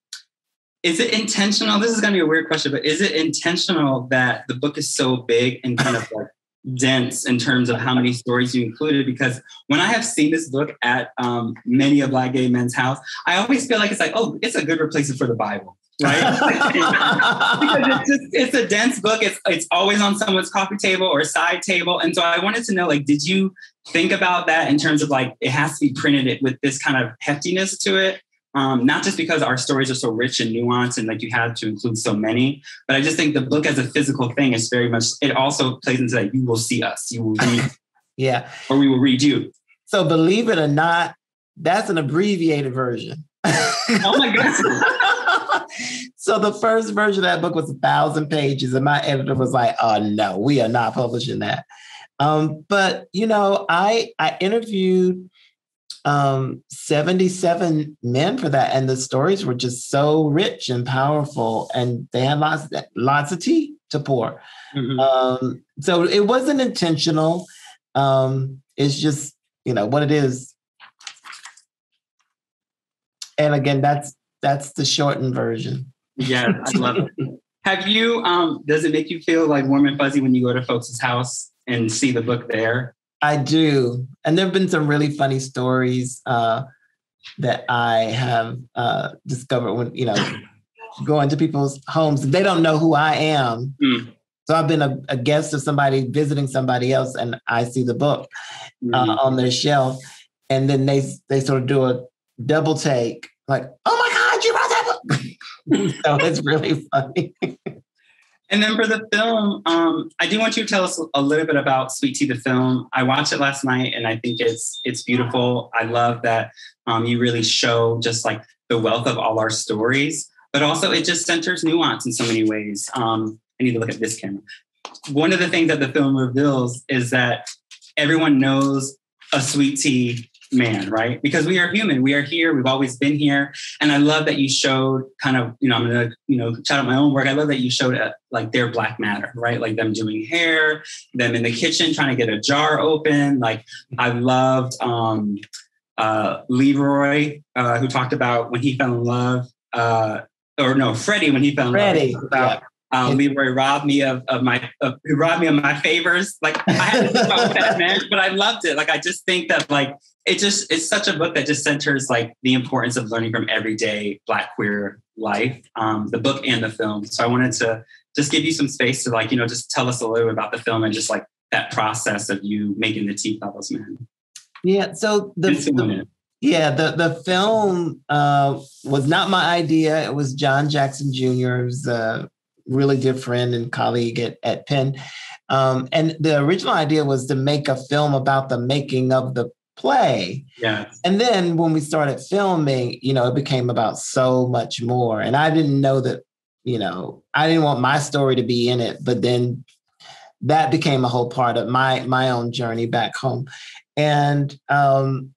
is it intentional? This is going to be a weird question, but is it intentional that the book is so big and kind of like dense in terms of how many stories you included? Because when I have seen this book at um, many a Black gay men's house, I always feel like it's like, oh, it's a good replacement for the Bible. right? because it's just it's a dense book. It's it's always on someone's coffee table or side table. And so I wanted to know, like, did you think about that in terms of like it has to be printed with this kind of heftiness to it? Um, not just because our stories are so rich and nuanced and like you had to include so many, but I just think the book as a physical thing is very much, it also plays into that you will see us, you will read, yeah, or we will read you. So believe it or not, that's an abbreviated version. oh my God. so the first version of that book was a thousand pages, and my editor was like, "Oh no, we are not publishing that." Um, but you know, I I interviewed um, 77 men for that. And the stories were just so rich and powerful. And they had lots, lots of tea to pour. Mm-hmm. Um, so it wasn't intentional. Um, it's just, you know, what it is. And again, that's that's the shortened version. Yeah, I love it. Have you um does it make you feel like warm and fuzzy when you go to folks' house and see the book there? I do. And there have been some really funny stories uh, that I have uh, discovered when, you know, going to people's homes. They don't know who I am. Mm. So I've been a, a, guest of somebody visiting somebody else, and I see the book uh, mm-hmm. on their shelf. And then they they sort of do a double take, like, oh my God, you brought that book. so it's really funny. And then for the film, um, I do want you to tell us a little bit about Sweet Tea, the film. I watched it last night, and I think it's it's beautiful. I love that um, you really show just like the wealth of all our stories, but also it just centers nuance in so many ways. Um, I need to look at this camera. One of the things that the film reveals is that everyone knows a sweet tea man, right? Because we are human. We are here. We've always been here. And I love that you showed kind of, you know, I'm going to, you know, shout out my own work. I love that you showed uh, like their black matter, right? Like them doing hair, them in the kitchen trying to get a jar open. Like I loved um, uh, Leroy, uh, who talked about when he fell in love, uh, or no, Freddie, when he fell in Freddie, love. About, yeah. Um, Leroy robbed me of, of my of, who robbed me of my favors. Like I had to about that man, but I loved it. Like I just think that like it just it's such a book that just centers like the importance of learning from everyday black queer life um, the book and the film. So i wanted to just give you some space to like you know just tell us a little bit about the film and just like that process of you making the tea fellows man. Yeah so the, the yeah the the film uh, was not my idea. It was john jackson jr a really good friend and colleague at, at penn um, and the original idea was to make a film about the making of the play. Yeah. And then when we started filming, you know, it became about so much more. And I didn't know that, you know, I didn't want my story to be in it, but then that became a whole part of my my own journey back home. And um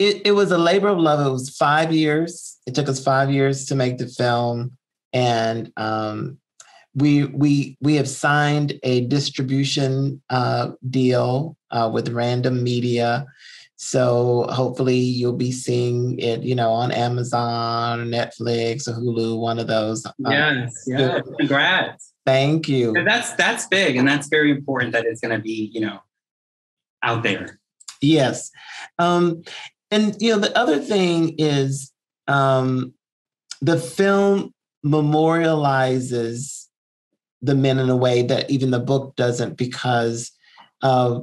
it, it was a labor of love. It was five years. It took us five years to make the film. And um, we we we have signed a distribution uh, deal uh, with Random Media, so hopefully you'll be seeing it, you know, on Amazon or Netflix or Hulu, one of those. Uh, yes, yeah. Congrats. Thank you. And that's that's big, and that's very important that it's going to be, you know, out there. Yes. Um, and you know, the other thing is um, the film memorializes the men in a way that even the book doesn't because uh,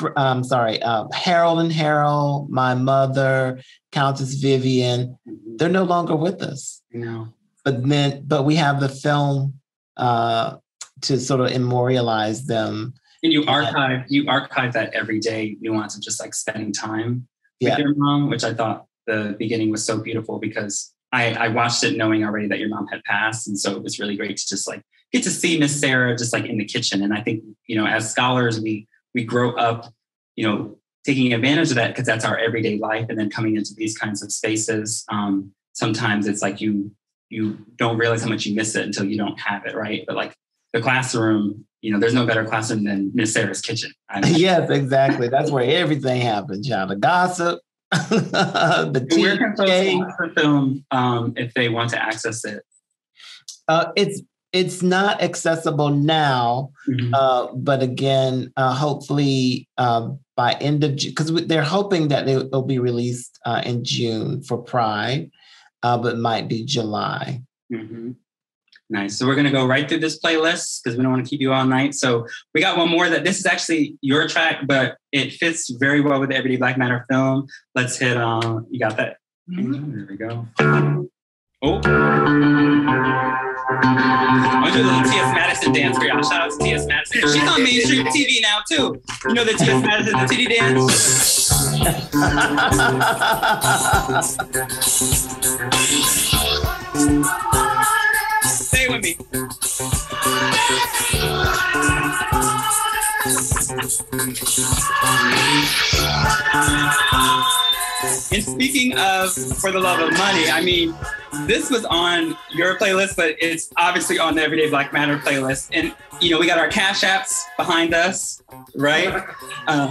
I'm um, sorry, uh, Harold and Harold, my mother, Countess Vivian, mm-hmm. they're no longer with us. No. But then, but we have the film uh, to sort of memorialize them. And you archive, you archive that everyday nuance of just like spending time yeah. with your mom, which I thought the beginning was so beautiful because I, I watched it knowing already that your mom had passed. And so it was really great to just like get to see Miss Sarah just like in the kitchen. And I think, you know, as scholars, we we grow up, you know, taking advantage of that because that's our everyday life. And then coming into these kinds of spaces, um, sometimes it's like you you don't realize how much you miss it until you don't have it, right? But like the classroom, you know, there's no better classroom than Miss Sarah's kitchen. yes, exactly. That's where everything happens, John. The gossip, the tea. Where can folks watch the film um, if they want to access it? Uh, it's it's not accessible now, mm-hmm. uh, but again, uh, hopefully uh, by end of June, because they're hoping that it will be released uh, in June for Pride, uh, but might be July. Mm-hmm. Nice. So we're going to go right through this playlist because we don't want to keep you all night. So we got one more that this is actually your track, but it fits very well with the Everyday Black Matter film. Let's hit on, uh, you got that? Mm-hmm. There we go. Oh. I'm gonna do a little T.S. Madison dance for y'all. Shout out to T.S. Madison. She's on mainstream TV now too. You know the T.S. Madison, the titty dance? With me. And speaking of For the Love of Money, I mean, this was on your playlist, but it's obviously on the Everyday Black Matter playlist. And, you know, we got our Cash Apps behind us, right? Uh,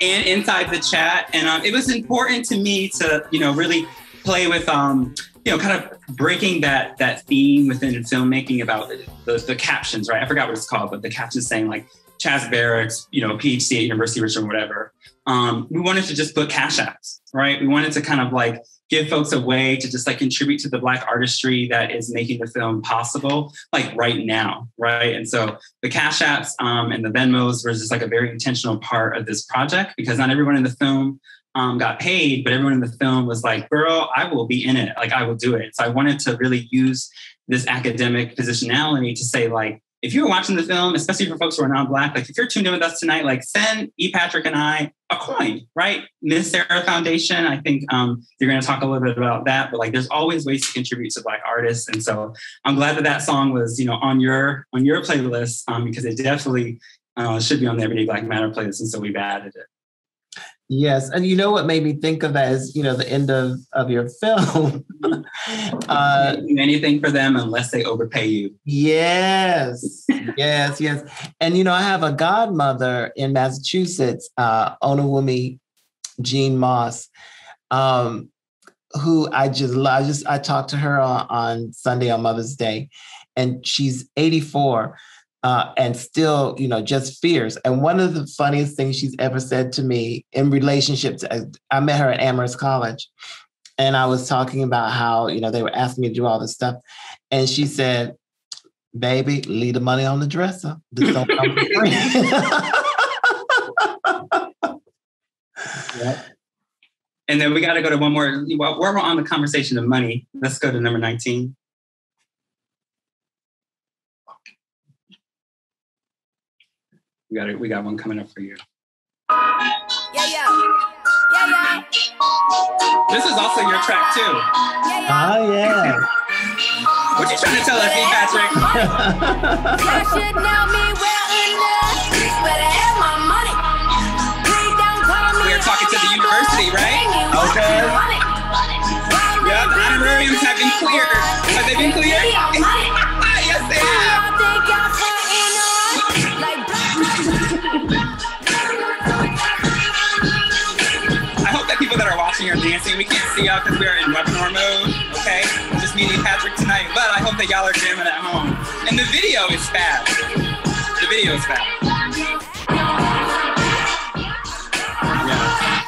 and inside the chat. And um, it was important to me to, you know, really play with, um, you know, kind of breaking that that theme within filmmaking about the, the captions, right? I forgot what it's called, but the captions saying like Chaz Barracks, you know, PhD at University of Richmond, whatever. Um, we wanted to just put cash apps, right? We wanted to kind of like give folks a way to just like contribute to the black artistry that is making the film possible like right now right and so the cash apps um, and the venmos were just like a very intentional part of this project because not everyone in the film um, got paid but everyone in the film was like girl i will be in it like i will do it so i wanted to really use this academic positionality to say like if you're watching the film, especially for folks who are non-black, like if you're tuned in with us tonight, like send E. Patrick and I a coin, right? Miss Sarah Foundation. I think um, you're going to talk a little bit about that, but like there's always ways to contribute to Black artists, and so I'm glad that that song was, you know, on your on your playlist um, because it definitely uh, should be on the Everyday Black Matter playlist, and so we've added it. Yes, and you know what made me think of that is you know the end of of your film. uh, anything for them unless they overpay you. Yes, yes, yes. And you know I have a godmother in Massachusetts, uh, Onawumi Jean Moss, um, who I just love. I just I talked to her on, on Sunday on Mother's Day, and she's eighty four uh, and still, you know, just fierce. And one of the funniest things she's ever said to me in relationship to, I met her at Amherst College, and I was talking about how, you know, they were asking me to do all this stuff. And she said, baby, leave the money on the dresser. This don't come for free. And then we got to go to one more. While we're on the conversation of money, let's go to number 19. We got it. We got one coming up for you. Yeah, yeah. Yeah, yeah. This is also your track too. Yeah, yeah. Oh yeah. what you trying to tell us, E. Patrick? should know me well enough. Better have my money. We are talking to the university, right? Okay. Yep, honorariums have been cleared. Have they been cleared? Watching are dancing. We can't see y'all because we're in webinar mode, okay? Just meeting Patrick tonight, but I hope that y'all are jamming at home. And the video is fab. The video is fab. Yeah.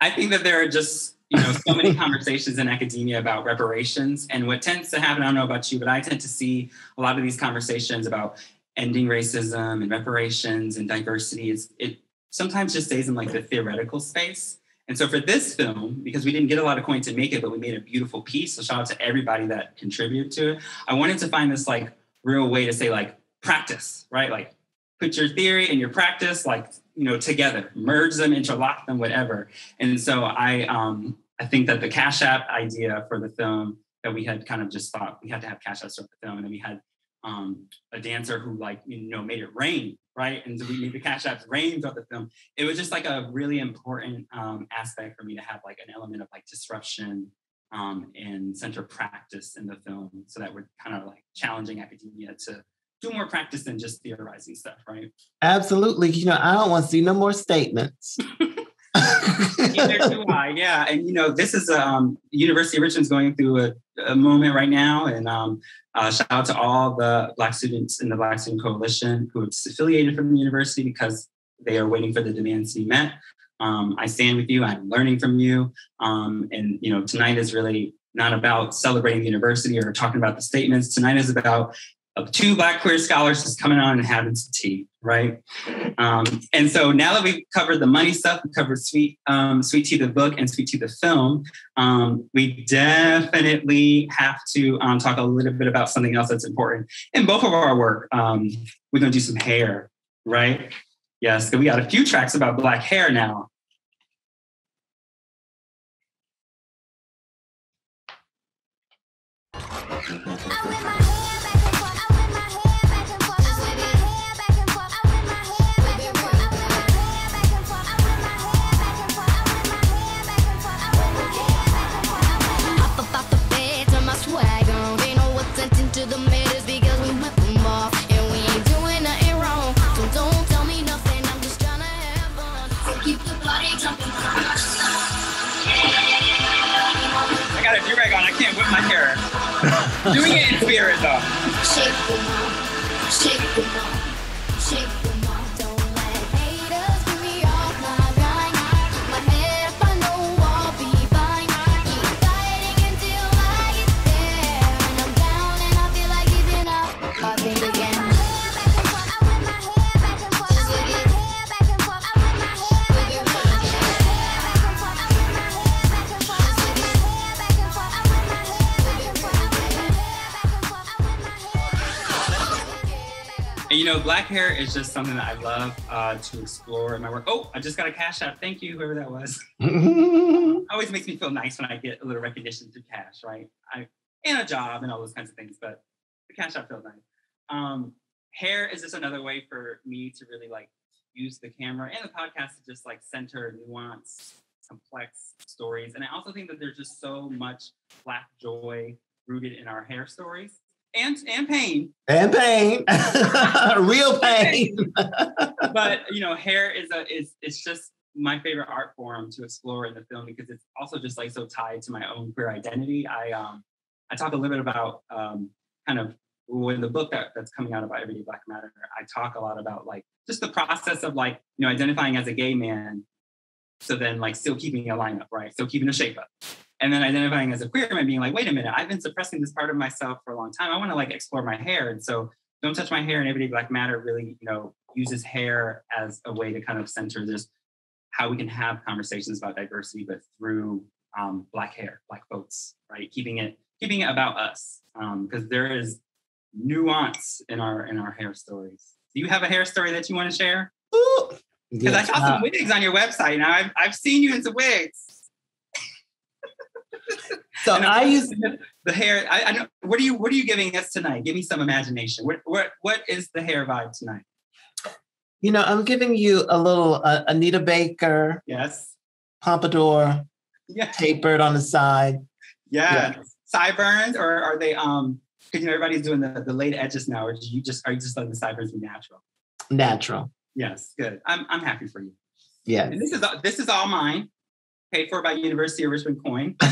I think that there are just you know so many conversations in academia about reparations, and what tends to happen. I don't know about you, but I tend to see a lot of these conversations about ending racism and reparations and diversity. Is it sometimes just stays in like the theoretical space. And so for this film, because we didn't get a lot of coin to make it, but we made a beautiful piece. So shout out to everybody that contributed to it. I wanted to find this like real way to say like practice, right? Like put your theory and your practice like you know together, merge them, interlock them, whatever. And so I um I think that the Cash App idea for the film that we had kind of just thought we had to have Cash App for the film, and then we had um, a dancer who like you know made it rain right and we made the cash apps rain throughout the film it was just like a really important um, aspect for me to have like an element of like disruption um, and center practice in the film so that we're kind of like challenging academia to do more practice than just theorizing stuff right Absolutely. You know, I don't want to see no more statements. Neither do I. Yeah, and you know, this is um, University of Richmond's going through a, a moment right now, and um, uh, shout out to all the Black students in the Black Student Coalition who are affiliated from the university because they are waiting for the demands to be met. Um, I stand with you. I'm learning from you, um, and you know, tonight is really not about celebrating the university or talking about the statements. Tonight is about two Black queer scholars just coming on and having some tea, right? Um, and so now that we've covered the money stuff, we covered Sweet um, Sweet Tea the book and Sweet Tea the film, um, we definitely have to um, talk a little bit about something else that's important in both of our work. Um, we're gonna do some hair, right? Yes, we got a few tracks about Black hair now. Doing it in spirit though. Shake shake you know, black hair is just something that I love uh, to explore in my work. Oh, I just got a cash app. Thank you, whoever that was. Always makes me feel nice when I get a little recognition through cash, right? I and a job and all those kinds of things, but the cash app feels nice. Um, hair is just another way for me to really like use the camera and the podcast to just like center nuance, complex stories. And I also think that there's just so much black joy rooted in our hair stories and and pain and pain, real pain. but you know, hair is a is it's just my favorite art form to explore in the film because it's also just like so tied to my own queer identity. I um I talk a little bit about um kind of in the book that, that's coming out about Everyday Black Matter, I talk a lot about like just the process of like, you know, identifying as a gay man. So then like still keeping a lineup, right? Still keeping a shape up. And then identifying as a queer man being like, wait a minute, I've been suppressing this part of myself for a long time. I want to like explore my hair. And so Don't Touch My Hair and Everyday Black Matter really, you know, uses hair as a way to kind of center this how we can have conversations about diversity, but through um, black hair, black folks, right? Keeping it keeping it about us, because there is nuance in our in our hair stories. Do you have a hair story that you want to share? Because I Yes, saw uh, some wigs on your website, and I've I've seen you in some wigs. So And I I'm- the hair. I, I know. What are you What are you giving us tonight? Give me some imagination. What What What is the hair vibe tonight? You know, I'm giving you a little uh, Anita Baker. Yes. Pompadour. Yeah. Tapered on the side. Yeah. Sideburns, or are they? Um, because you know everybody's doing the, the late edges now. Or do you just are you just letting the sideburns be natural? Natural. Yes. Good. I'm I'm happy for you. Yes. And this is this is all mine. Paid for by University of Richmond coin. oh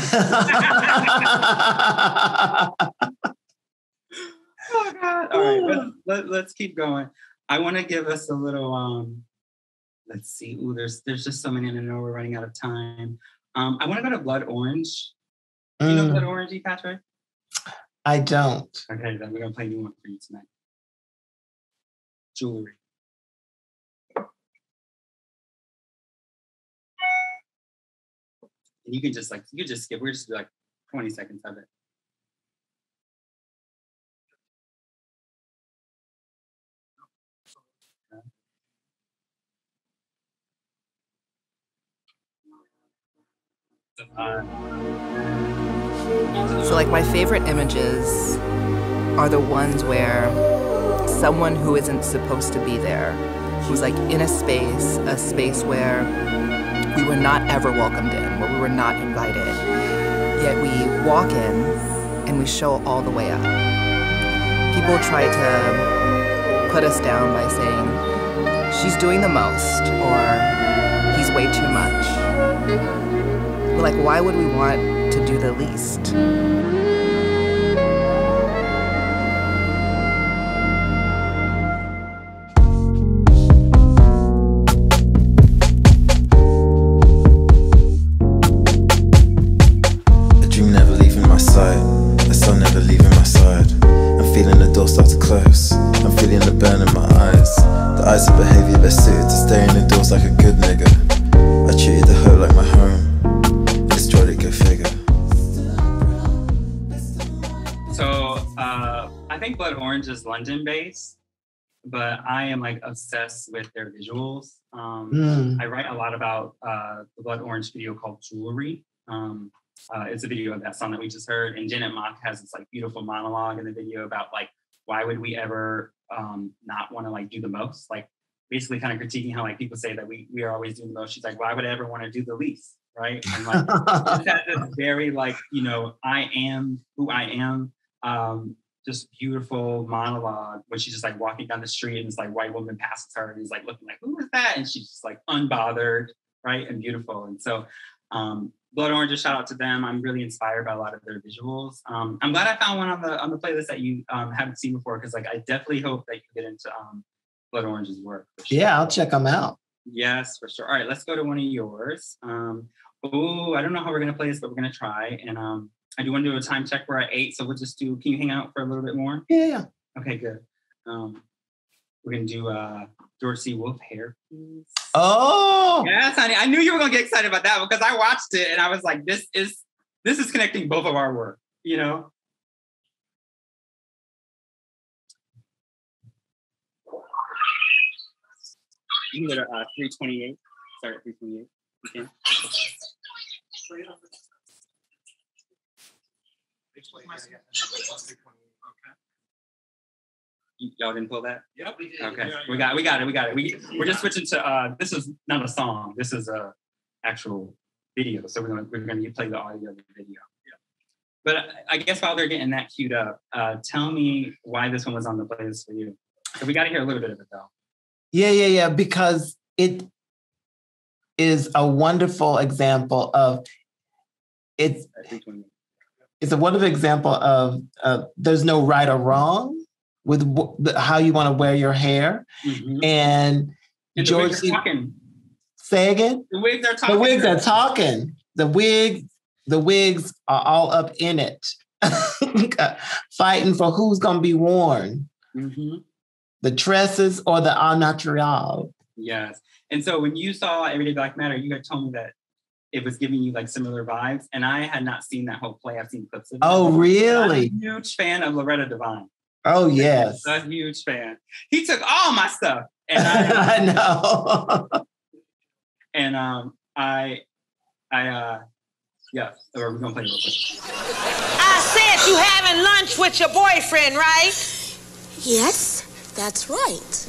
God! All right, let's, let, let's keep going. I want to give us a little um, let's see. Ooh, there's there's just so many, and I know we're running out of time. Um, I want to go to Blood Orange. Do you know Mm. Blood Orange, E. Patrick? I don't. Okay, then we're gonna play a new one for you tonight. Jewelry. And you can just like you just skip. We're just like 20 seconds of it. So, like, my favorite images are the ones where someone who isn't supposed to be there, who's like in a space, a space where we were not ever welcomed in, where we were not invited, yet we walk in and we show all the way up. People try to put us down by saying, she's doing the most, or he's way too much. But, like, why would we want to do the least? London based, but I am like obsessed with their visuals. Um, Mm. I write a lot about uh, the Blood Orange video called Jewelry. Um, uh, it's a video of that song that we just heard, and Janet Mock has this like beautiful monologue in the video about like why would we ever um, not want to like do the most, like basically kind of critiquing how like people say that we we are always doing the most. She's like, why would I ever want to do the least, right? And like just had this very like you know I am who I am. Um, just beautiful monologue when she's just like walking down the street and this like white woman passes her and he's like looking like who is that and she's just like unbothered right and beautiful and so um, blood orange shout out to them i'm really inspired by a lot of their visuals um, i'm glad i found one on the on the playlist that you um, haven't seen before because like i definitely hope that you get into um, blood orange's work sure. Yeah, I'll check them out. Yes, for sure. All right, let's go to one of yours. Um, oh, I don't know how we're gonna play this, but we're gonna try. And um, I do want to do a time check. We're at eight, so we'll just do. Can you hang out for a little bit more? Yeah, yeah. Okay, good. Um, we're gonna do uh, George C. Wolfe hair. Please. Oh, Yes, honey. I knew you were gonna get excited about that because I watched it and I was like, this is this is connecting both of our work. You know. You can go to uh, 328. Start at 328. You can. Y- Y'all didn't pull that? Yep, we did. Okay, Yeah, we got, we got it, we got it. We we're just switching to uh, this is not a song. This is a actual video. So we're gonna we're gonna play the audio of the video. But I- I guess while they're getting that queued up, uh, tell me why this one was on the playlist for you. So we got to hear a little bit of it though. Yeah, yeah, yeah. Because it is a wonderful example of it's At 328. It's a wonderful example of uh, there's no right or wrong with w- the, how you want to wear your hair. Mhm. And George, wigs are talking. say again. The wigs are talking. The wigs are talking. The wig, the wigs are all up in it, fighting for who's gonna be worn, Mhm. the tresses or the au naturel. Yes. And so when you saw Everyday Black Matter, you had told me that it was giving you like similar vibes, and I had not seen that whole play. I've seen clips of it. Oh, I'm really? a huge fan of Loretta Devine. Oh, yes. A huge fan. He took all my stuff, and I, I know. and um, I, I, uh, yeah. So we're gonna play real quick. I said you having lunch with your boyfriend, right? Yes, that's right.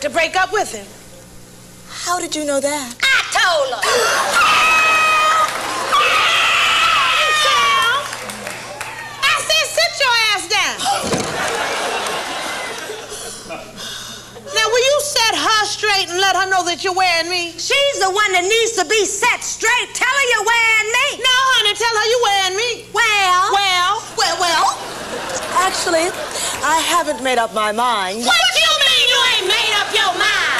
To break up with him. How did you know that? I told her. I said, sit your ass down. Now, will you set her straight and let her know that you're wearing me? She's the one that needs to be set straight. Tell her you're wearing me. No, honey, tell her you're wearing me. Well, Well, well, well. Actually, I haven't made up my mind. what you mean you ain't made up your mind?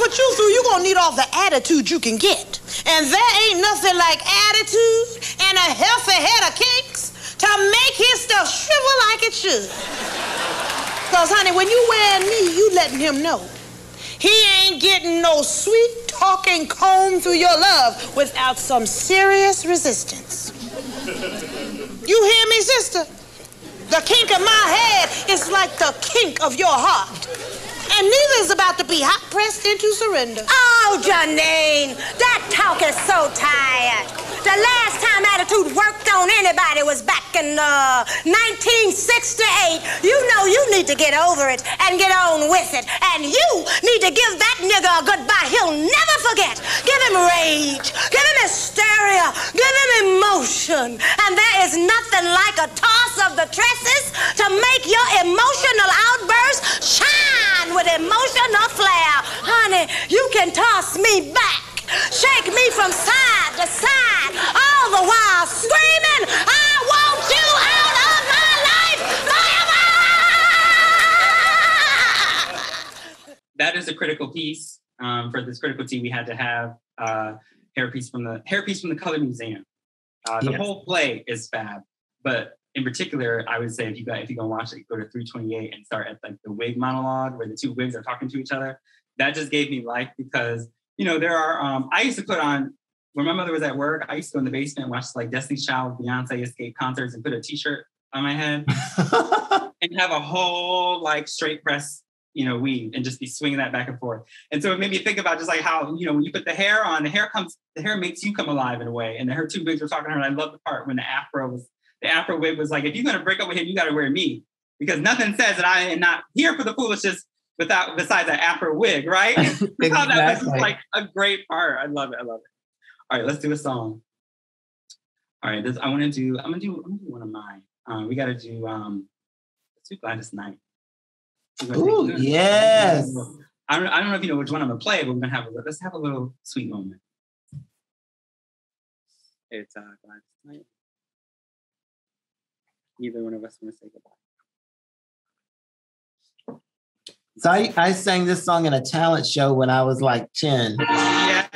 put you through, you're gonna need all the attitude you can get. And there ain't nothing like attitude and a healthy head of kinks to make his stuff shrivel like it should. Cause honey, when you wearing me, you letting him know. He ain't getting no sweet talking comb through your love without some serious resistance. You hear me, sister? The kink of my head is like the kink of your heart. And neither is about to be hot pressed into surrender. Oh, Janine, that talk is so tired. The last time attitude worked on anybody was back in uh, 1968. You know you need to get over it and get on with it. And you need to give that nigga a goodbye he'll never forget. Give him rage, give him hysteria, give him emotion. And there is nothing like a toss of the tresses to make your emotional outburst shine with emotional flair. Honey, you can toss me back. Shake me from side to side, all the while screaming, I want you out of my life that is a critical piece. Um, for this critical team, we had to have uh, hairpiece from the hairpiece from the Colored Museum. Uh, the Yes. whole play is fab, but in particular, I would say if you got if you go watch it, go to 328 and start at like the wig monologue where the two wigs are talking to each other. That just gave me life because you know there are. Um, I used to put on when my mother was at work. I used to go in the basement and watch like Destiny's Child, Beyonce, Escape concerts, and put a T-shirt on my head and have a whole like straight press you know, weave and just be swinging that back and forth. And so it made me think about just like how, you know, when you put the hair on, the hair comes, the hair makes you come alive in a way. And her two wigs were talking to her. And I love the part when the afro was, the afro wig was like, if you're going to break up with him, you got to wear me because nothing says that I am not here for the foolishness without, besides that afro wig, right? Thought that was Exactly. like a great part. I love it. I love it. All right, let's do a song. All right, this, I want to do, I'm going to do, I'm gonna do one of mine. Um, we got to do, um, let's do Gladys Knight. Gonna Ooh, take- yes. I don't, I don't know if you know which one I'm gonna play, but we're gonna have a let's have a little sweet moment. It's uh Gladys Knight. Neither one of us want to say goodbye. So I, I sang this song in a talent show when I was like 10. Yeah.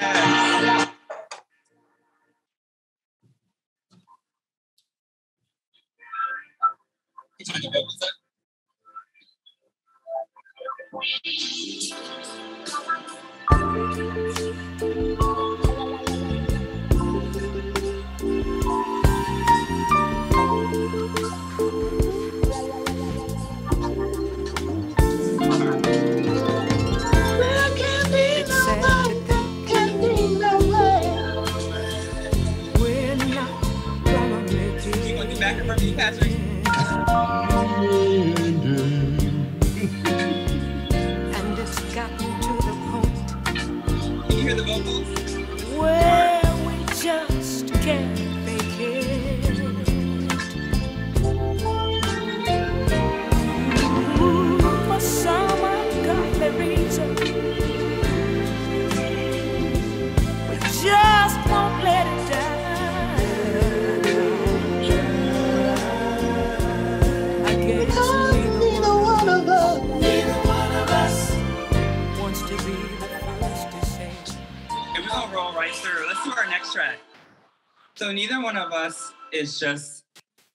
So neither one of us is just.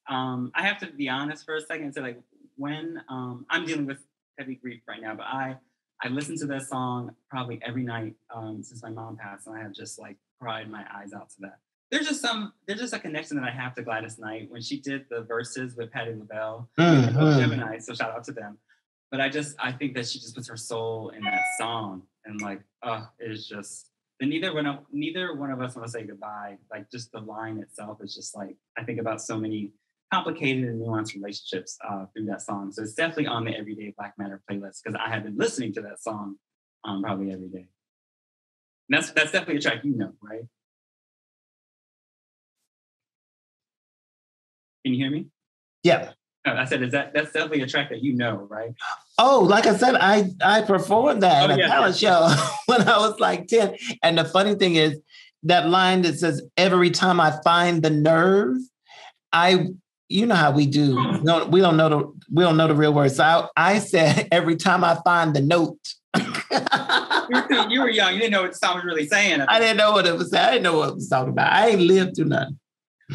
Um, I have to be honest for a second and say like when um, I'm dealing with heavy grief right now, but I I listen to that song probably every night um, since my mom passed, and I have just like cried my eyes out to that. There's just some there's just a connection that I have to Gladys Knight when she did the verses with Patti LaBelle. Mhm. both Gemini, so shout out to them. But I just I think that she just puts her soul in that song, and like, uh, it's just. Neither one of neither one of us want to say goodbye. Like just the line itself is just like I think about so many complicated and nuanced relationships uh, through that song. So it's definitely on the Everyday Black Matter playlist because I have been listening to that song um, probably every day. And that's that's definitely a track you know, right? Can you hear me? Yeah. I said, is that that's definitely a track that you know, right? Oh, like I said, I I performed that in Oh, a yeah, talent yeah. show when I was like 10. And the funny thing is that line that says, every time I find the nerve, I you know how we do. Hmm. We don't, we don't know the we don't know the real words. So I, I said every time I find the note. you, were you were young. You didn't know what the song was really saying. I didn't know what it was. I didn't know what it was talking about. I ain't lived through nothing.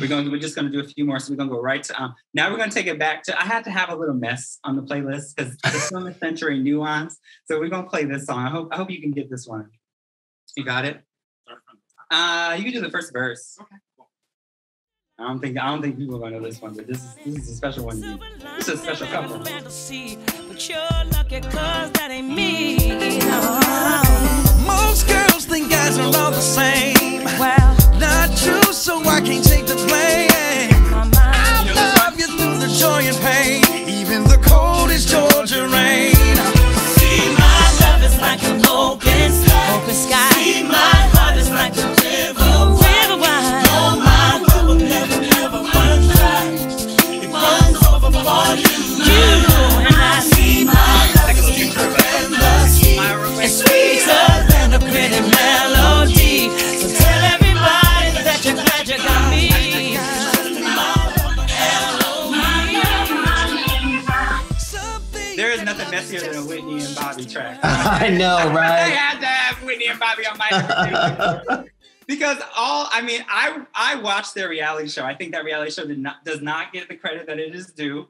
We're going. We're just going to do a few more. So we're going to go right to. Um, now we're going to take it back to. I had to have a little mess on the playlist because it's from the century nuance. So we're going to play this song. I hope. I hope you can get this one. You got it. Uh, you can do the first verse. Okay. I don't think. I don't think people are going to know this one, but this is this is a special one. This is a special couple. but you're lucky cause that ain't me. Most girls think guys are all the same. Well, not true, so I can't take the blame. I love you through the joy and pain, even the coldest Georgia rain. Is than a Whitney and Bobby track. I know, I right? had to have Whitney and Bobby on my because all I mean, I I watched their reality show. I think that reality show did not does not get the credit that it is due.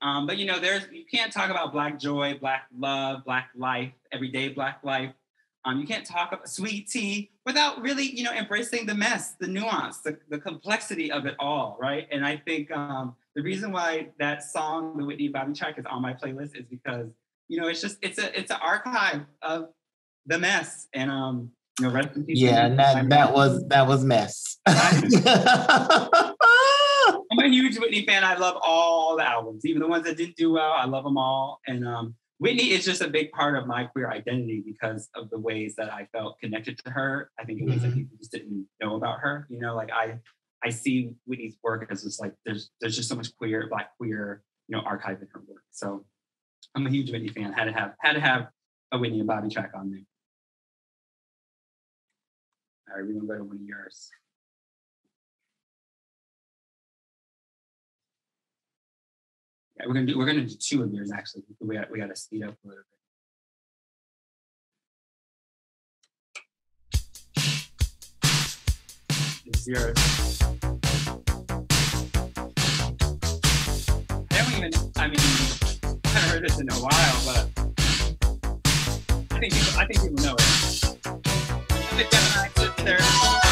Um, but you know, there's you can't talk about black joy, black love, black life, everyday black life. Um, you can't talk about sweet tea without really, you know, embracing the mess, the nuance, the, the complexity of it all, right? And I think um, the reason why that song, the Whitney Bobby track, is on my playlist is because you know it's just it's a it's an archive of the mess, and um, you know, rest in peace. Yeah, and that that was that was mess. I'm a huge Whitney fan. I love all the albums, even the ones that didn't do well. I love them all. And um, Whitney is just a big part of my queer identity because of the ways that I felt connected to her. I think in ways that people just didn't know about her. You know, like I I see Whitney's work as just like there's there's just so much queer, black queer, you know, archive in her work. So I'm a huge Whitney fan. Had to have had to have a Whitney and Bobby track on there. All right, we're gonna go to one of yours. Yeah, we're gonna do we're gonna do two of yours actually. We got we gotta speed up a little bit. Yours. I don't even I mean haven't heard this in a while, but I think people I think people know it. The Gemini.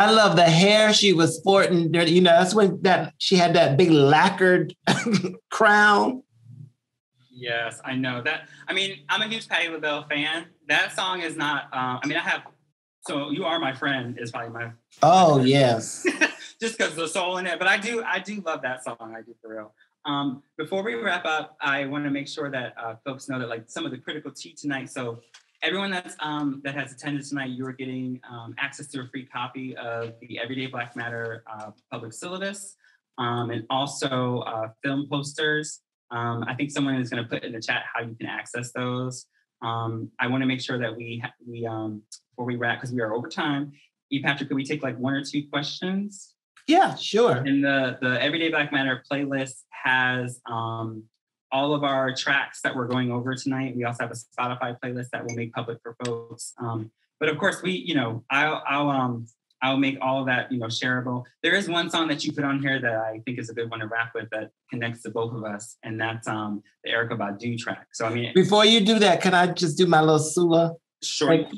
I love the hair she was sporting. You know, that's when that she had that big lacquered crown. Yes, I know that. I mean, I'm a huge Patti LaBelle fan. That song is not. Uh, I mean, I have. So you are my friend is probably my Oh yes. just because the soul in it. But I do, I do love that song. I do for real. Um, before we wrap up, I want to make sure that uh, folks know that like some of the critical tea tonight. So everyone that's um, that has attended tonight, you are getting um, access to a free copy of the Everyday Black Matter uh, public syllabus, um, and also uh, film posters. Um, I think someone is going to put in the chat how you can access those. Um, I want to make sure that we we um, before we wrap because we are over time. E. Patrick, could we take like one or two questions? Yeah, sure. And the the Everyday Black Matter playlist has um, all of our tracks that we're going over tonight. We also have a Spotify playlist that we'll make public for folks. Um, but of course, we you know I'll I'll um I'll make all of that you know shareable. There is one song that you put on here that I think is a good one to wrap with that connects to both of us, and that's um the Erykah Badu track. So I mean, Before you do that, can I just do my little Sula? Sure. Right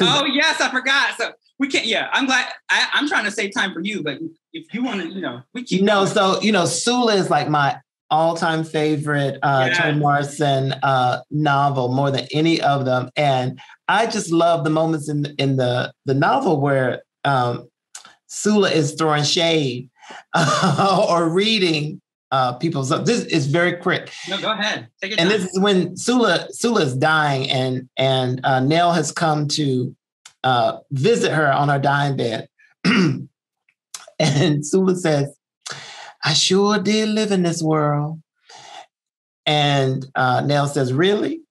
Oh yes, I forgot. So we can't. Yeah, I'm glad. I, I'm trying to save time for you, but if you want to, you know, we keep. No, going. so you know, Sula is like my all-time favorite uh Yeah. Toni Morrison uh novel more than any of them. And I just love the moments in in the the novel where um Sula is throwing shade or reading uh, people. So this is very quick. No, go ahead. Take it. And this is when Sula Sula is dying, and and uh, Nell has come to uh, visit her on her dying bed, and Sula says, "I sure did live in this world." And uh, Nell says, "Really?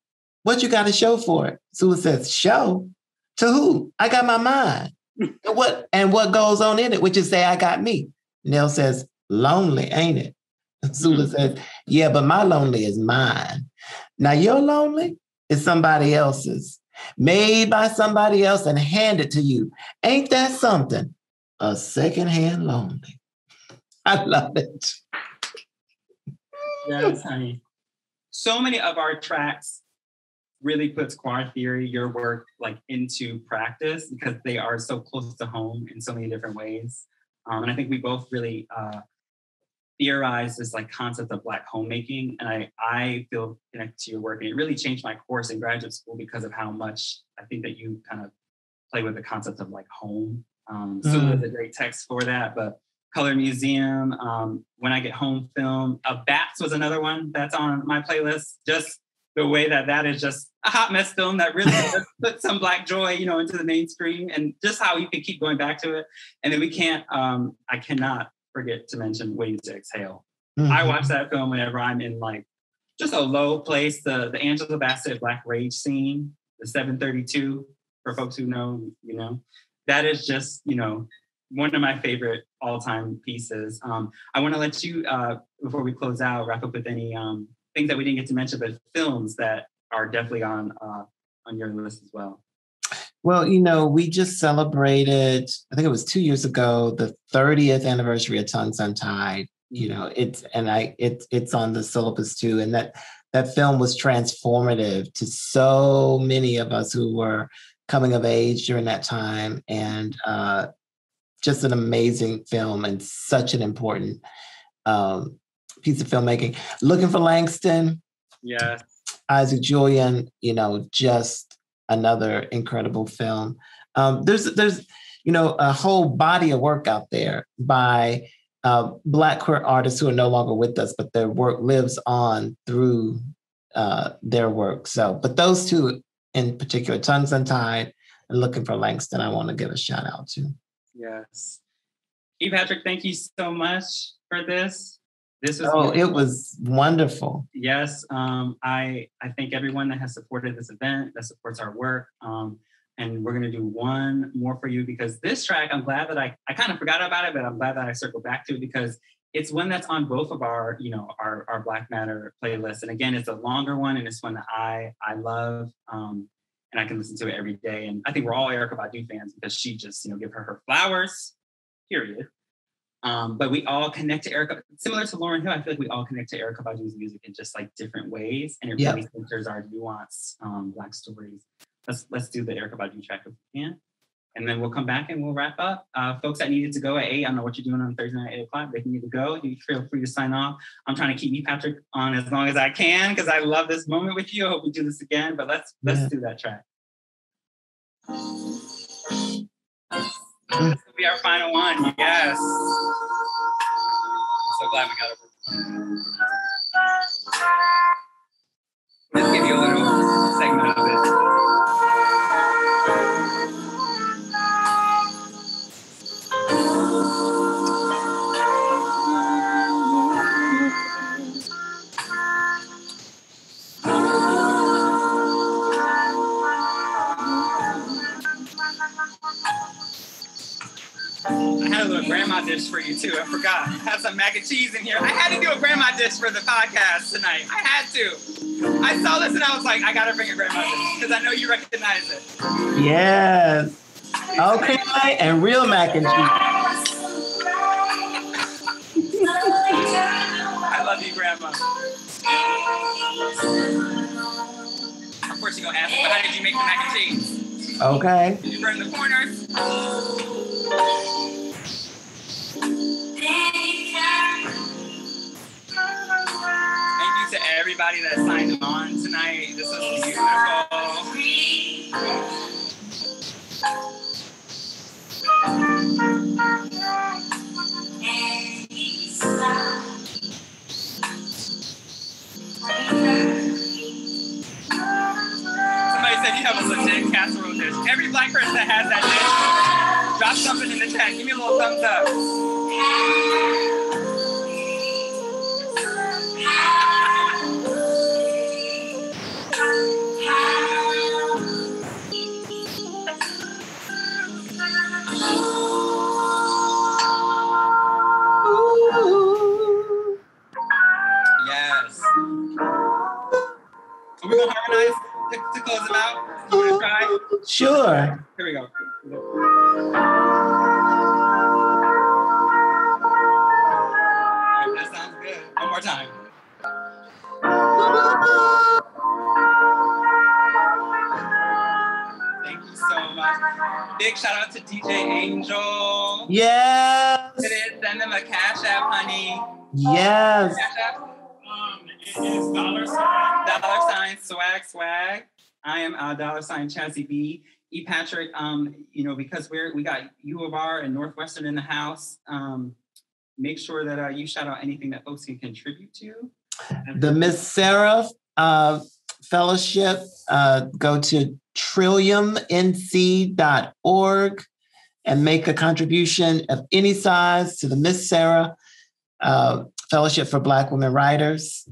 What you got to show for it?" Sula says, "Show to who? I got my mind. And what and what goes on in it? Which is say, I got me." Nell says, "Lonely, ain't it?" Sula says, Yeah, but my lonely is mine. Now, your lonely is somebody else's, made by somebody else and handed to you. Ain't that something? A secondhand lonely. I love it. Yes, honey. So many of our tracks really puts queer theory, your work, like into practice because they are so close to home in so many different ways. Um, and I think we both really uh, theorize this like concept of black homemaking, and I I feel connected to your work, and it really changed my course in graduate school because of how much I think that you kind of play with the concept of like home. Um, so Mm. there's a great text for that, but Colored Museum, um, When I Get Home film, uh, BAPS was another one that's on my playlist. Just the way that that is just a hot mess film that really put some black joy, you know, into the mainstream, and just how you can keep going back to it. And then we can't, um, I cannot forget to mention Waiting to Exhale. I Mhm. watch that film whenever I'm in like just a low place. The the Angela Bassett Black Rage scene, the 732, for folks who know, you know, that is just, you know, one of my favorite all-time pieces. Um, I want to let you, uh, before we close out, wrap up with any um, things that we didn't get to mention, but films that are definitely on uh, on your list as well. Well, you know, we just celebrated, I think it was two years ago, the 30th anniversary of Tongues Untied. You know, it's and I it's it's on the syllabus too. And that that film was transformative to so many of us who were coming of age during that time. And uh just an amazing film and such an important um piece of filmmaking. Looking for Langston, Yes. Isaac Julien, you know, just another incredible film. Um, there's there's you know a whole body of work out there by uh, Black queer artists who are no longer with us, but their work lives on through uh, their work. So, but those two in particular, Tongues Untied and Looking for Langston, I want to give a shout out to. Yes. E. Patrick, thank you so much for this. This was Oh, it was wonderful. yes. Um, I I thank everyone that has supported this event, that supports our work. Um, and we're gonna do one more for you because this track, I'm glad that I I kind of forgot about it, but I'm glad that I circled back to it because it's one that's on both of our, you know, our our Black Matter playlists. And again, it's a longer one and it's one that I I love. Um, and I can listen to it every day. And I think we're all Erykah Badu fans because she just, you know, give her her flowers, period. Um, but we all connect to Erykah, similar to Lauryn Hill. I feel like we all connect to Erykah Badu's music in just like different ways, and it Yep. really centers our nuanced um, Black stories. Let's let's do the Erykah Badu track if we can, and then we'll come back and we'll wrap up. Uh, folks that needed to go at eight, I don't know what you're doing on Thursday night at eight o'clock. They need to go. You feel free to sign off. I'm trying to keep me Patrick on as long as I can because I love this moment with you. I hope we do this again. But let's let's do that track. This will be our final one. Yes. I'm so glad we got it. Let's give you a little segment of it. Mac and cheese in here. I had to do a grandma dish for the podcast tonight. I had to. I saw this and I was like, I gotta bring a grandma dish because I know you recognize it. Yes. Okay, and real mac and cheese. I love you, grandma. Of course, you're gonna ask, but how did you make the mac and cheese? Okay. Did you burn the corners? Every black person that has that drop something in the chat. Give me a little thumbs up. Sure. Here we go. Right, that sounds good. One more time. Thank you so much. Big shout out to DJ Angel. Yes. Send them a cash app, honey. Yes. Cash app. Um, it is dollar sign. Dollar sign swag swag. I am uh, dollar sign Chazzy B. E Patrick. Um, you know because we're we got U of R and Northwestern in the house. Um, make sure that uh, you shout out anything that folks can contribute to. The Miss Sarah uh, Fellowship, uh, go to trilliumnc.org and make a contribution of any size to the Miss Sarah uh, Fellowship for Black Women Writers.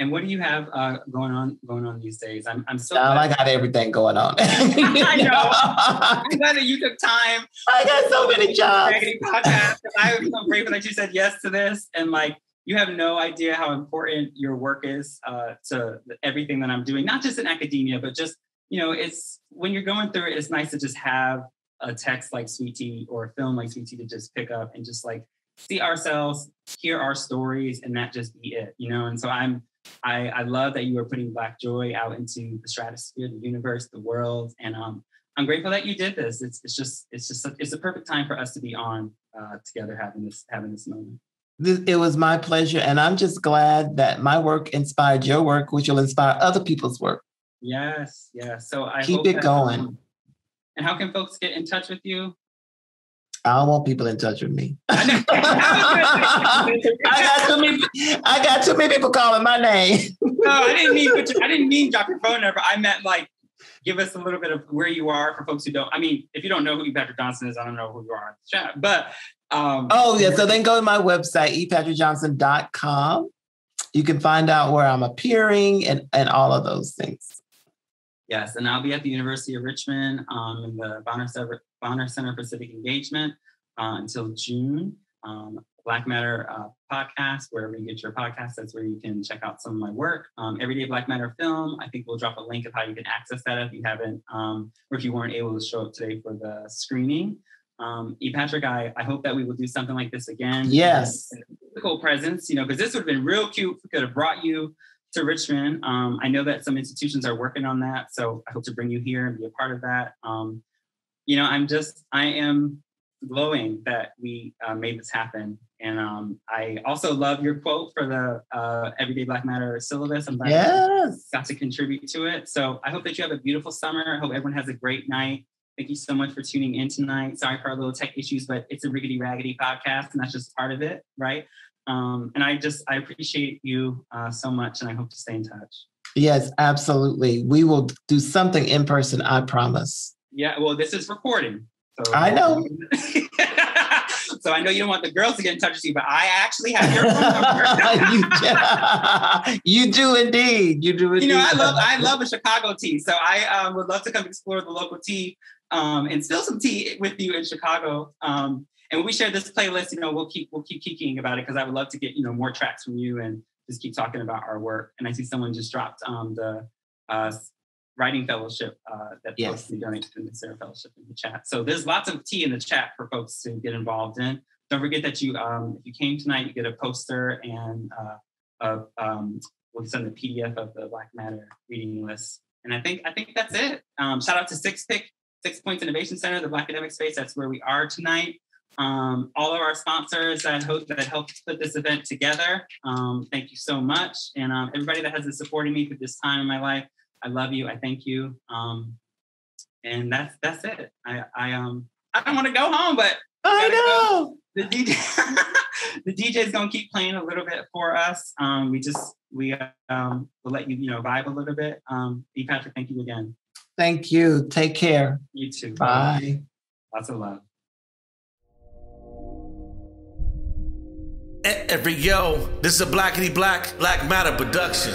And what do you have uh, going on going on these days? I'm I'm so Um, I got everything going on. I know. I'm glad that you took time. I got so many jobs. Podcast. I am so grateful that you said yes to this. And like, you have no idea how important your work is uh, to everything that I'm doing, not just in academia, but just, you know, it's when you're going through it, it's nice to just have a text like Sweet Tea or a film like Sweet Tea to just pick up and just like see ourselves, hear our stories, and that just be it, you know? And so I'm, I, I love that you are putting Black joy out into the stratosphere, the universe, the world, and um, I'm grateful that you did this. It's, it's just it's just it's a perfect time for us to be on uh, together having this having this moment. It was my pleasure, and I'm just glad that my work inspired your work, which will inspire other people's work. Yes, yes. So I Keep it going. um, and how can folks get in touch with you? I don't want people in touch with me. I got too many. I got too many people calling my name. No, I didn't mean put your- I didn't mean drop your phone number. I meant like give us a little bit of where you are for folks who don't. I mean, if you don't know who E. Patrick Johnson is, I don't know who you are in the chat. But um, Oh yeah, so then go to my website epatrickjohnson.com. You can find out where I'm appearing and and all of those things. Yes, and I'll be at the University of Richmond um, in the Bonner Center, Bonner Center for Civic Engagement uh, until June. Um, Black Matter uh, podcast, wherever you get your podcast, that's where you can check out some of my work. Um, Everyday Black Matter film, I think we'll drop a link of how you can access that if you haven't, um, or if you weren't able to show up today for the screening. Um, E. Patrick, I, I hope that we will do something like this again. Yes. Physical presence, you know, because this would have been real cute we could have brought you to Richmond. Um, I know that some institutions are working on that, so I hope to bring you here and be a part of that. Um, you know, I'm just, I am glowing that we uh, made this happen. And um, I also love your quote for the uh, Everyday Black Matter syllabus. I'm glad Yes. got to contribute to it. So I hope that you have a beautiful summer. I hope everyone has a great night. Thank you so much for tuning in tonight. Sorry for our little tech issues, but it's a riggedy raggedy podcast, and that's just part of it, right? Um, and I just I appreciate you uh, so much, and I hope to stay in touch. Yes, absolutely. We will do something in person. I promise. Yeah, well, this is recording. So I know. so I know you don't want the girls to get in touch with you, but I actually have your phone number. you, do indeed. You do indeed. you know, I love I love a Chicago tea, so I um, would love to come explore the local tea um, and spill some tea with you in Chicago. Um, and we share this playlist, you know, we'll keep we'll keep kicking about it because I would love to get you know more tracks from you and just keep talking about our work. And I see someone just dropped um, the uh, writing fellowship uh, that Yes. folks can donate to the Sarah Fellowship in the chat. So there's lots of tea in the chat for folks to get involved in. Don't forget that you, um, if you came tonight, you get a poster and uh, a, um, we'll send the PDF of the Black Matter reading list. And I think I think that's it. Um, shout out to Six Pick, Six Points Innovation Center, the Black Academic Space. That's where we are tonight um, all of our sponsors that, that helped put this event together. Um, thank you so much. And um, everybody that has been supporting me through this time in my life, I love you. I thank you. Um, and that's that's it. I, I um I don't want to go home, but I know the DJ the DJ's gonna keep playing a little bit for us. Um, we just we um, will let you you know vibe a little bit. Um, e. Patrick, thank you again. Thank you. Take care. You too. Bye. Lots of love. Every yo, this is a Blackity Black Black Matter production.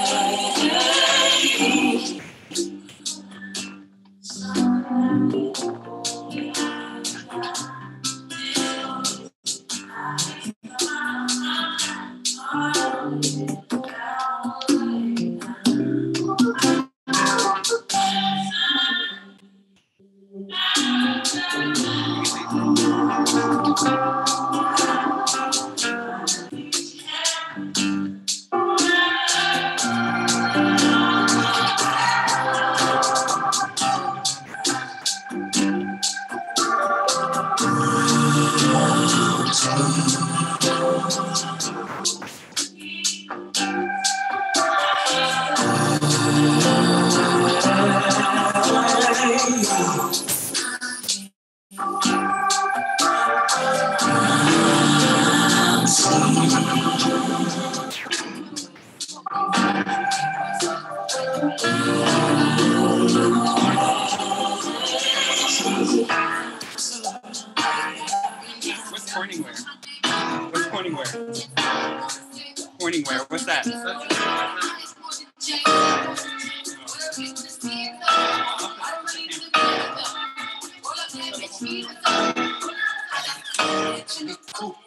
Absolute cool.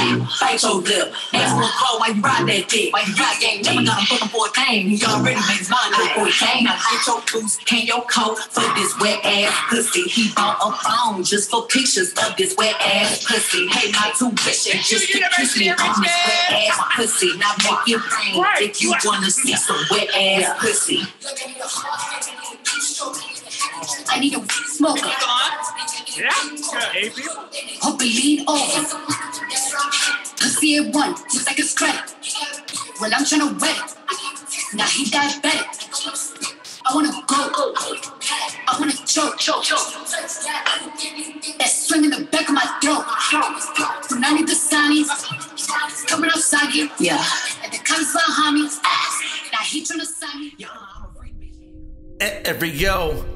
time. Fight your lip. Ask for a call why you ride that dick. Why you ride dick Never got a fucking for a thing. He already made his mind up for a thing. Now get your boots, can your coat for this wet ass pussy. He bought a phone just for pictures of this wet ass pussy. Hey, my tuition just to kiss me on this wet ass pussy. Now make it rain if you wanna see some wet ass pussy.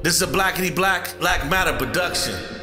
This is a blackity black, black matter production.